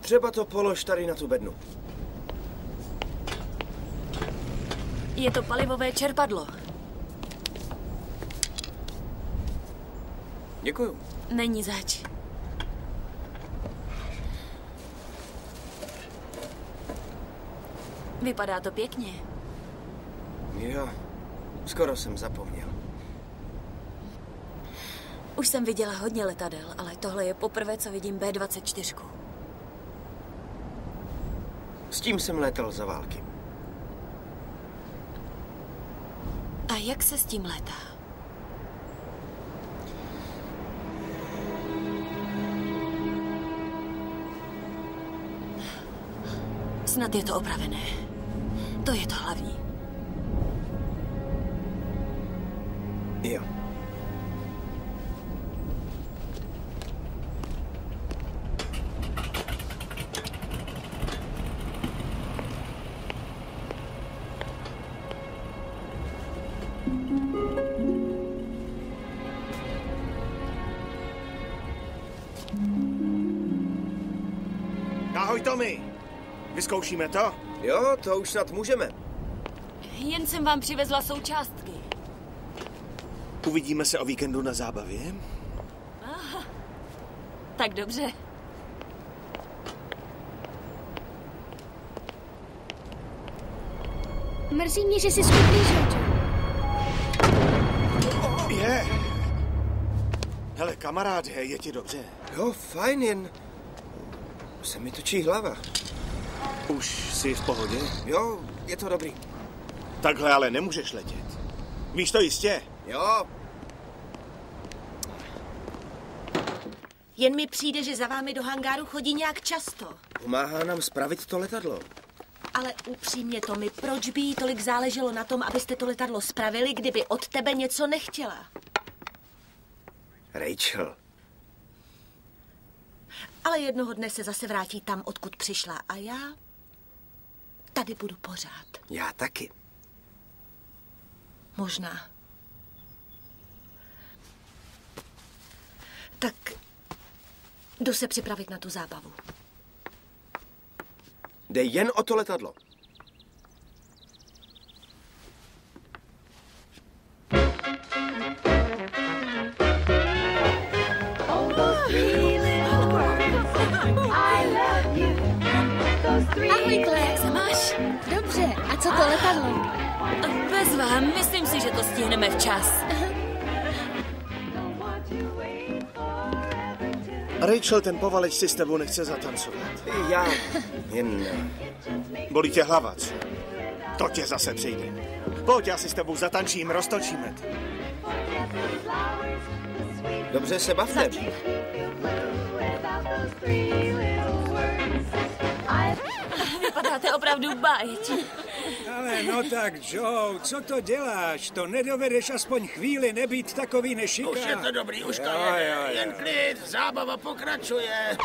Třeba to polož tady na tu bednu. Je to palivové čerpadlo. Děkuju. Není zač. Vypadá to pěkně. Jo, skoro jsem zapomněl. Už jsem viděla hodně letadel, ale tohle je poprvé, co vidím B-24. S tím jsem letel za války. A jak se s tím letá? Snad je to opravené. To je to hlavní. Jo. Vyzkoušíme to? Jo, to už snad můžeme. Jen jsem vám přivezla součástky. Uvidíme se o víkendu na zábavě. Aha. Tak dobře. Mrzí mě, že jsi skupný, Jojo. Je. Hele, kamaráde, je ti dobře? Jo, fajn, jen se mi točí hlava. Už jsi v pohodě? Jo, je to dobrý. Takhle ale nemůžeš letět. Víš to jistě? Jo, Jen mi přijde, že za vámi do hangáru chodí nějak často. pomáhá nám spravit to letadlo. Ale upřímně, Tomi, proč by jí tolik záleželo na tom, abyste to letadlo spravili, kdyby od tebe něco nechtěla? Rachel, Ale jednoho dne se zase vrátí tam, odkud přišla. A já tady budu pořád. já taky. Možná. Tak jdu se připravit na tu zábavu. Jde jen o to letadlo. Ahoj, Claire. Co to letadlo? Bez vám, myslím si, že to stihneme včas. Rachel, ten povaleč si s tebou nechce zatancovat. Já jen... Bolí tě hlava, co? To tě zase přijde. Pojď, já si s tebou zatančím, roztočíme to. Dobře se bavte. Vypadáte opravdu báječně. Ale no tak, Joe, co to děláš? To nedovedeš aspoň chvíli nebýt takový nešiká. Už je to dobrý, už to Jo, je. jo, jo. Jen klid, zábava pokračuje.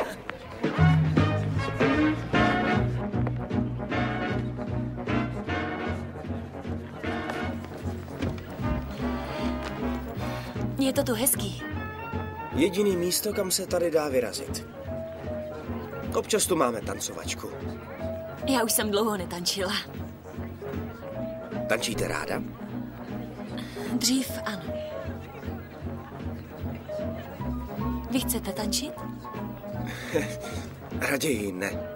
Je to tu hezký. Jediný místo, kam se tady dá vyrazit. Občas tu máme tancovačku. Já už jsem dlouho netančila. Tančíte ráda? Dřív ano. Vy chcete tančit? *laughs* Raději ne.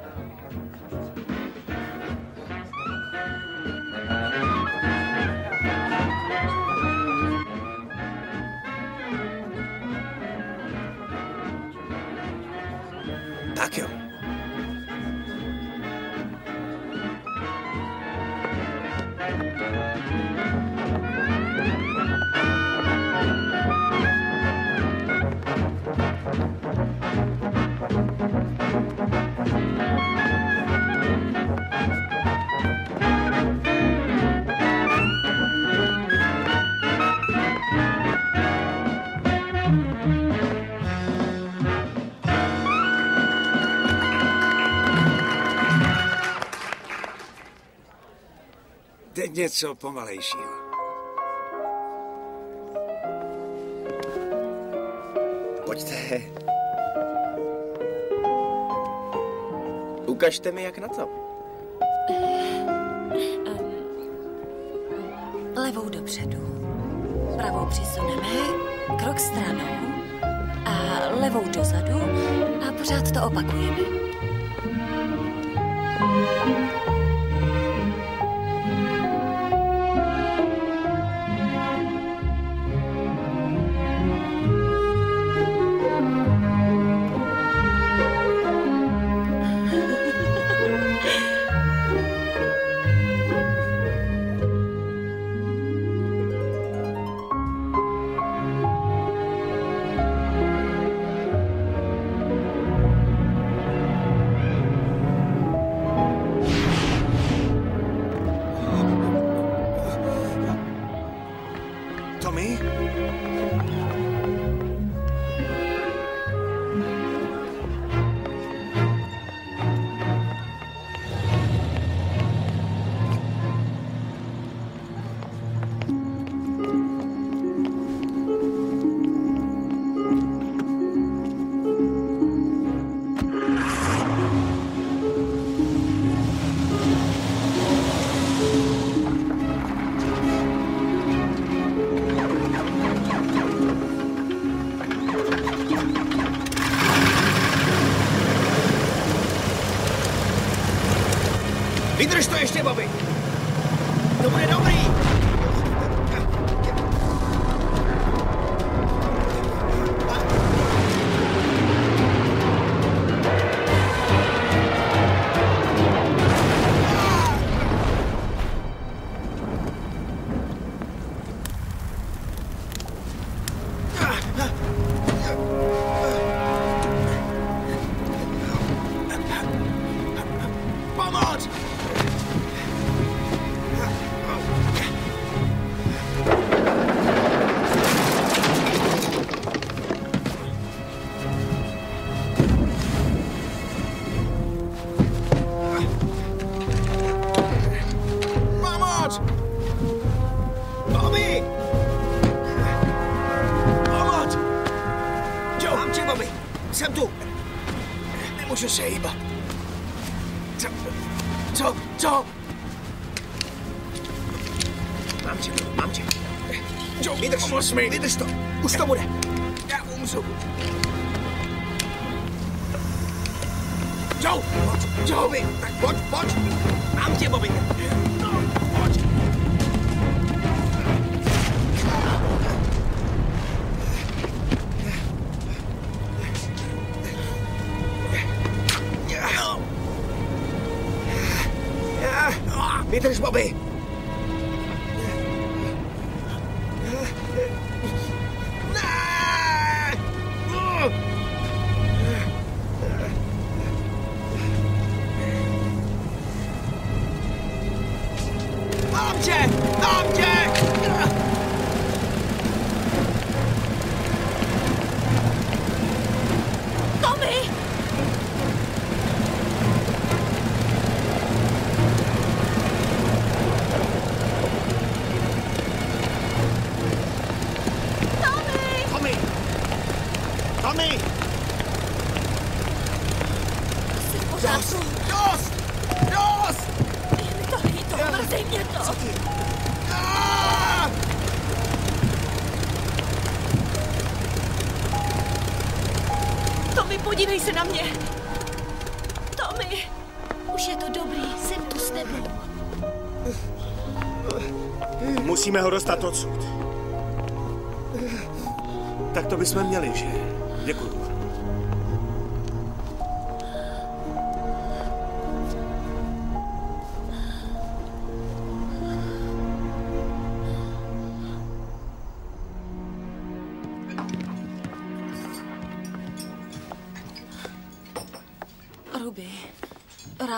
Něco pomalejšího. Pojďte. Ukažte mi, jak na to. Levou dopředu. Pravou přisuneme. Krok stranou. a levou dozadu a pořád to opakujeme. Podívej se na mě. Tommy, už je to dobrý, jsem tu s tebou. Musíme ho dostat odsud. Tak to bychom měli, že? Děkuju.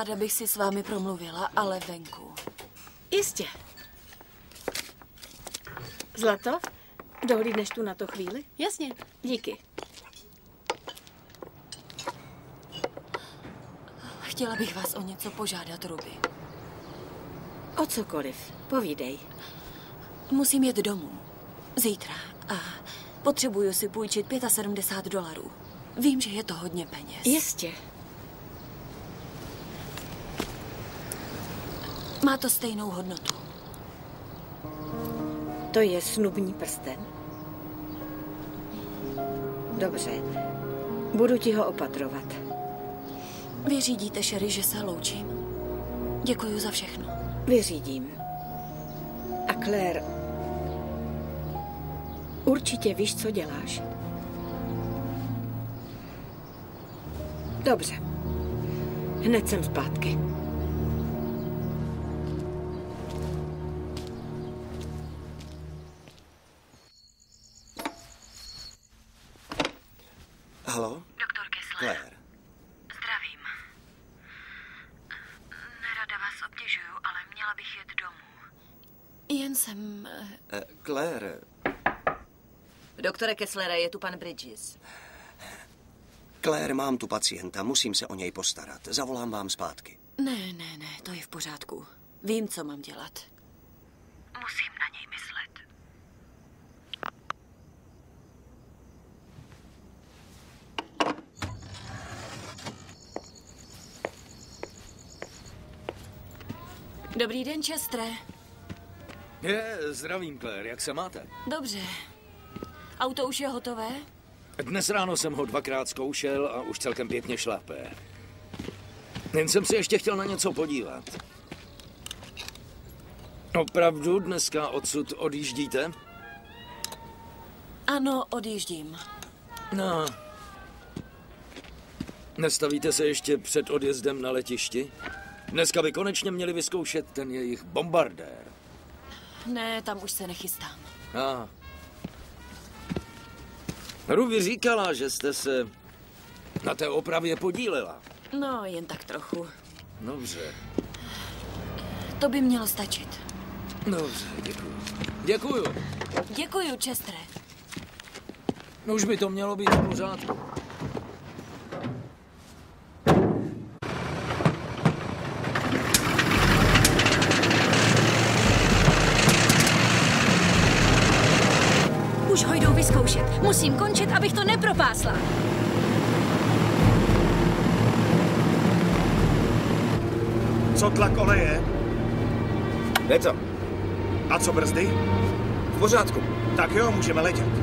Ráda bych si s vámi promluvila, ale venku. Jistě. Zlato, dohlídneš tu na to chvíli? Jasně. Díky. Chtěla bych vás o něco požádat, Ruby. O cokoliv, povídej. Musím jet domů. Zítra. A potřebuju si půjčit 75 dolarů. Vím, že je to hodně peněz. Jistě. Má to stejnou hodnotu. To je snubní prsten. Dobře. Budu ti ho opatrovat. Vyřídíte, Sherry, že se loučím? Děkuji za všechno. Vyřídím. A Claire, určitě víš, co děláš. Dobře. Hned jsem zpátky. Claire, Doktore Kesslere, je tu pan Bridges. Claire, mám tu pacienta, musím se o něj postarat. Zavolám vám zpátky. Ne, ne, ne, to je v pořádku. Vím, co mám dělat. Musím na něj myslet. Dobrý den, Čestre. Je, zdravím, Claire, jak se máte? Dobře. Auto už je hotové? Dnes ráno jsem ho dvakrát zkoušel a už celkem pěkně šlapé. Jen jsem si ještě chtěl na něco podívat. Opravdu dneska odsud odjíždíte? Ano, odjíždím. No. Nestavíte se ještě před odjezdem na letišti? Dneska by konečně měli vyzkoušet ten jejich bombardér. Ne, tam už se nechystám. A. Ruby říkala, že jste se na té opravě podílela. No, jen tak trochu. Dobře, To by mělo stačit. dobře, děkuju. Děkuju. Děkuji, Čestre. No Už by to mělo být v pořádku. Už ho jdou vyzkoušet. Musím končit, abych to nepropásla. Co tlak oleje? To. A co brzdy? V pořádku. Tak jo, můžeme letět.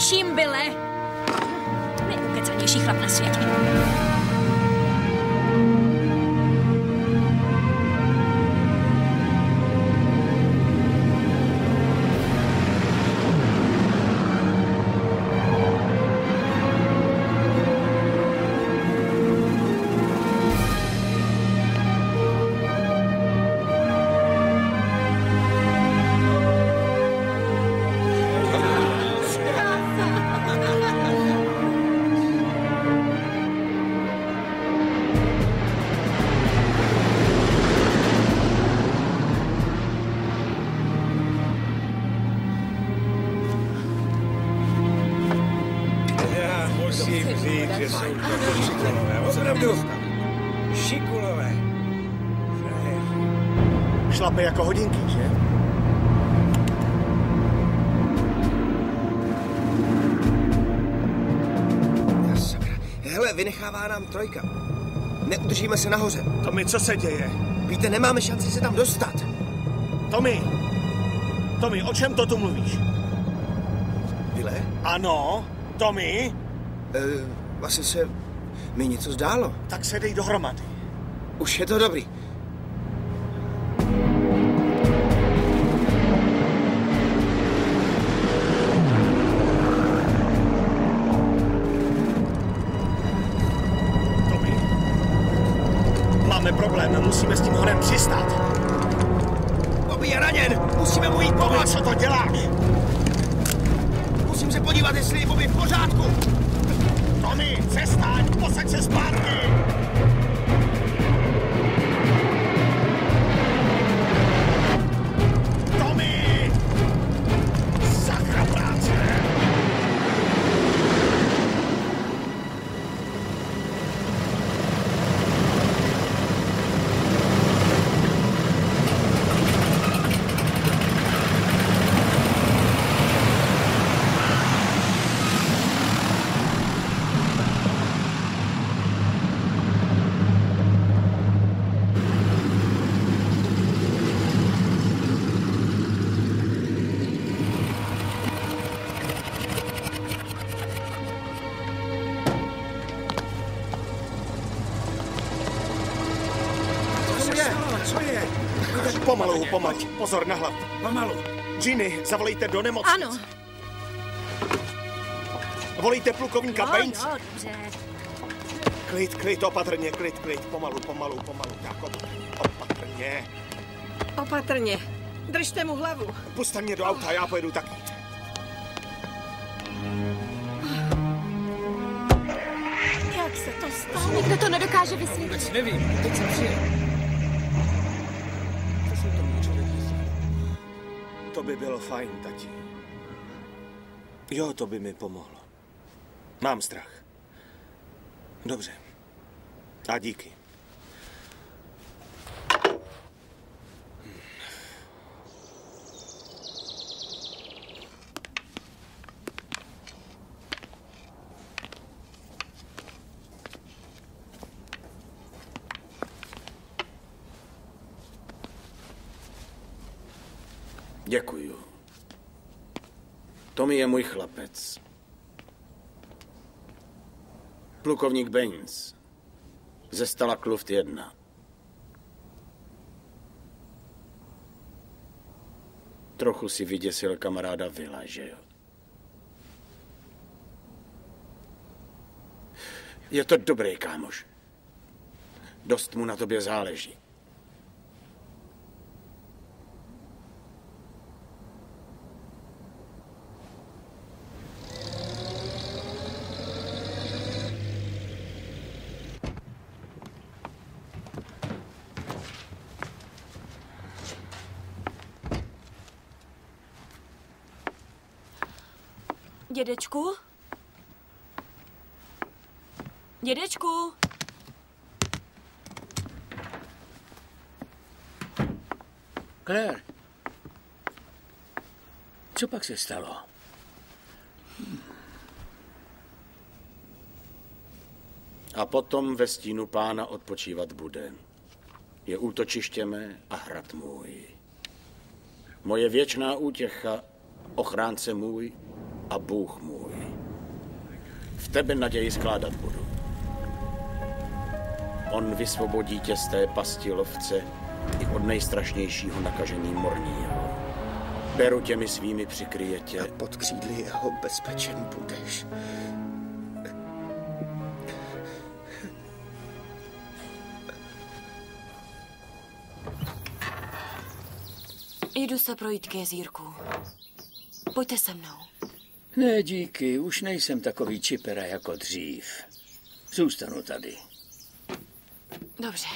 čím by Šlape jako hodinky, že? Hele, vynechává nám trojka. Neudržíme se nahoře. Tomi, co se děje? Víte, nemáme šanci se tam dostat. Tomi! Tomi, o čem to tu mluvíš? Vyle? Ano, Tomi? E, asi se mi něco zdálo. Tak se dej dohromady. Už je to dobrý. Ginny, zavolejte do nemocnice. Ano. Volejte plukovníka No, Baines. jo, dobře. Klid, klid, opatrně, klid, klid. Pomalu, pomalu, pomalu. Tak, opatrně. Opatrně. Opatrně. Držte mu hlavu. Puste mě do auta, já pojedu taky. Jak se to stalo? Nikdo to nedokáže vysvětlit. Vůbec nevím, teď jsem přijel. Fajn, tati. Jo, to by mi pomohlo. Mám strach. Dobře. A díky. Děkuju. Tommy je můj chlapec. Plukovník Baines. Ze stala Kluft 1. Trochu si vyděsil kamaráda Vila, že jo? Je to dobrý kámoš. Dost mu na tobě záleží. Dědečku? Dědečku? Claire, co pak se stalo? A potom ve stínu pána odpočívat bude. Je útočiště mé a hrad můj. Moje věčná útěcha, ochránce můj a Bůh můj. V tebe naději skládat budu. On vysvobodí tě z té pasti lovce i od nejstrašnějšího nakažení morního. Beru tě mi svými přikryje tě. A pod křídly jeho bezpečen budeš. Jdu se projít k jezírku. Pojďte se mnou. Ne, díky, už nejsem takový čipera jako dřív. Zůstanu tady. Dobře.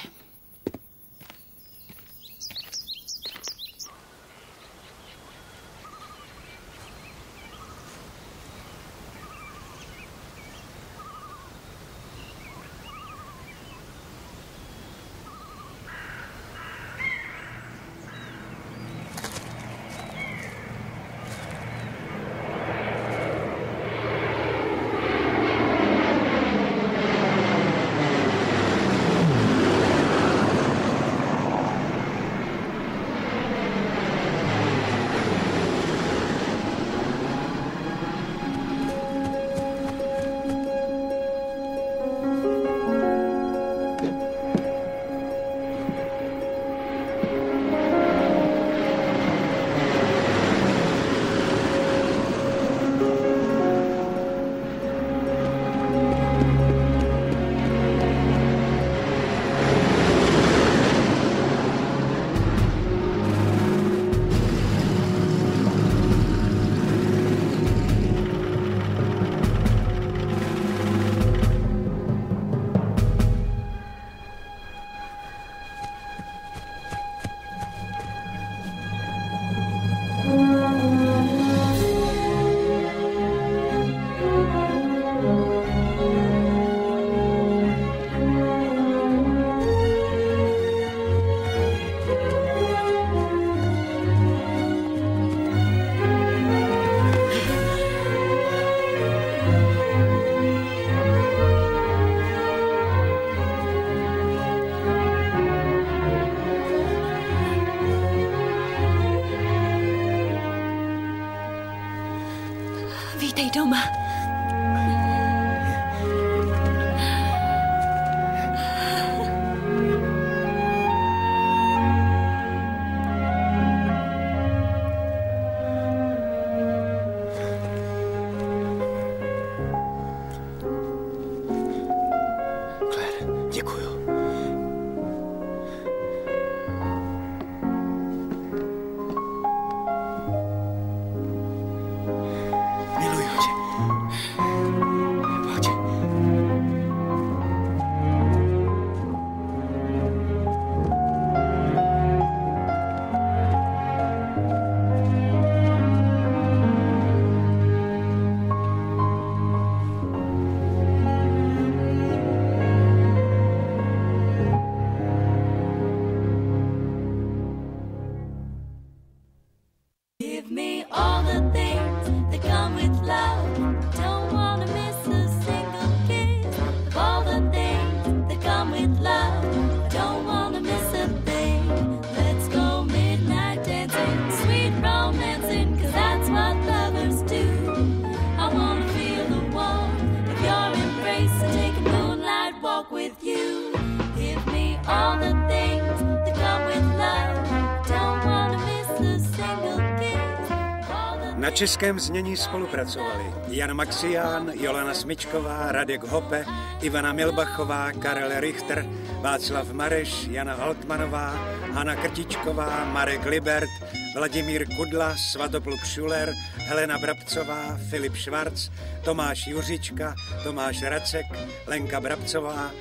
Českém znění spolupracovali Jan Maxián, Jolana Smyčková, Radek Hope, Ivana Milbachová, Karel Richter, Václav Mareš, Jana Altmanová, Hanna Krtičková, Marek Libert, Vladimír Kudla, Svatopluk Šuler, Helena Brabcová, Filip Švarc, Tomáš Juřička, Tomáš Racek, Lenka Brabcová,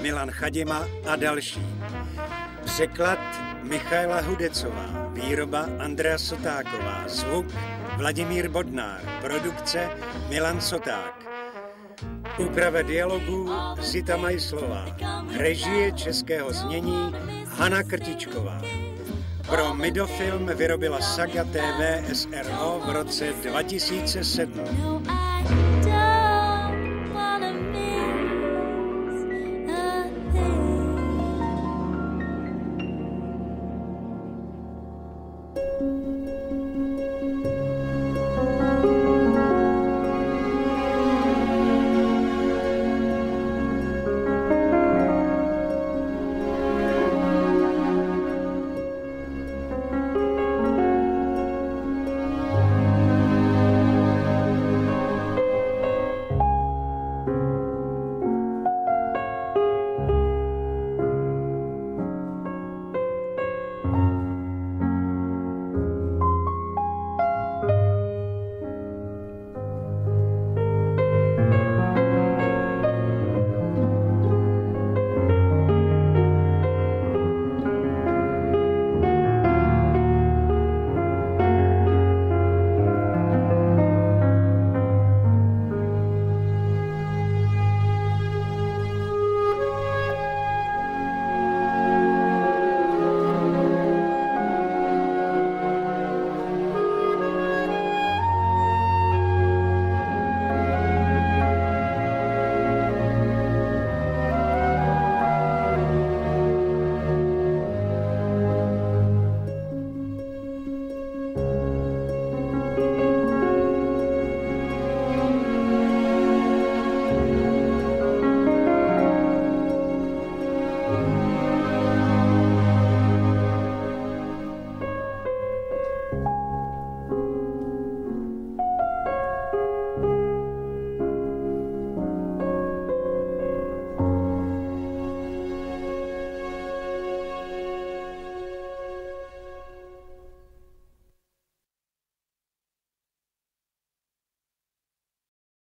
Milan Chadima a další. Překlad Michaela Hudecová, výroba Andrea Sotáková, zvuk Vladimír Bodnár, produkce Milan Soták. Úprava dialogů Zita Majslová, režie českého znění Hana Krtičková. Pro Midofilm vyrobila Saga TV SRO v roce 2007. Don't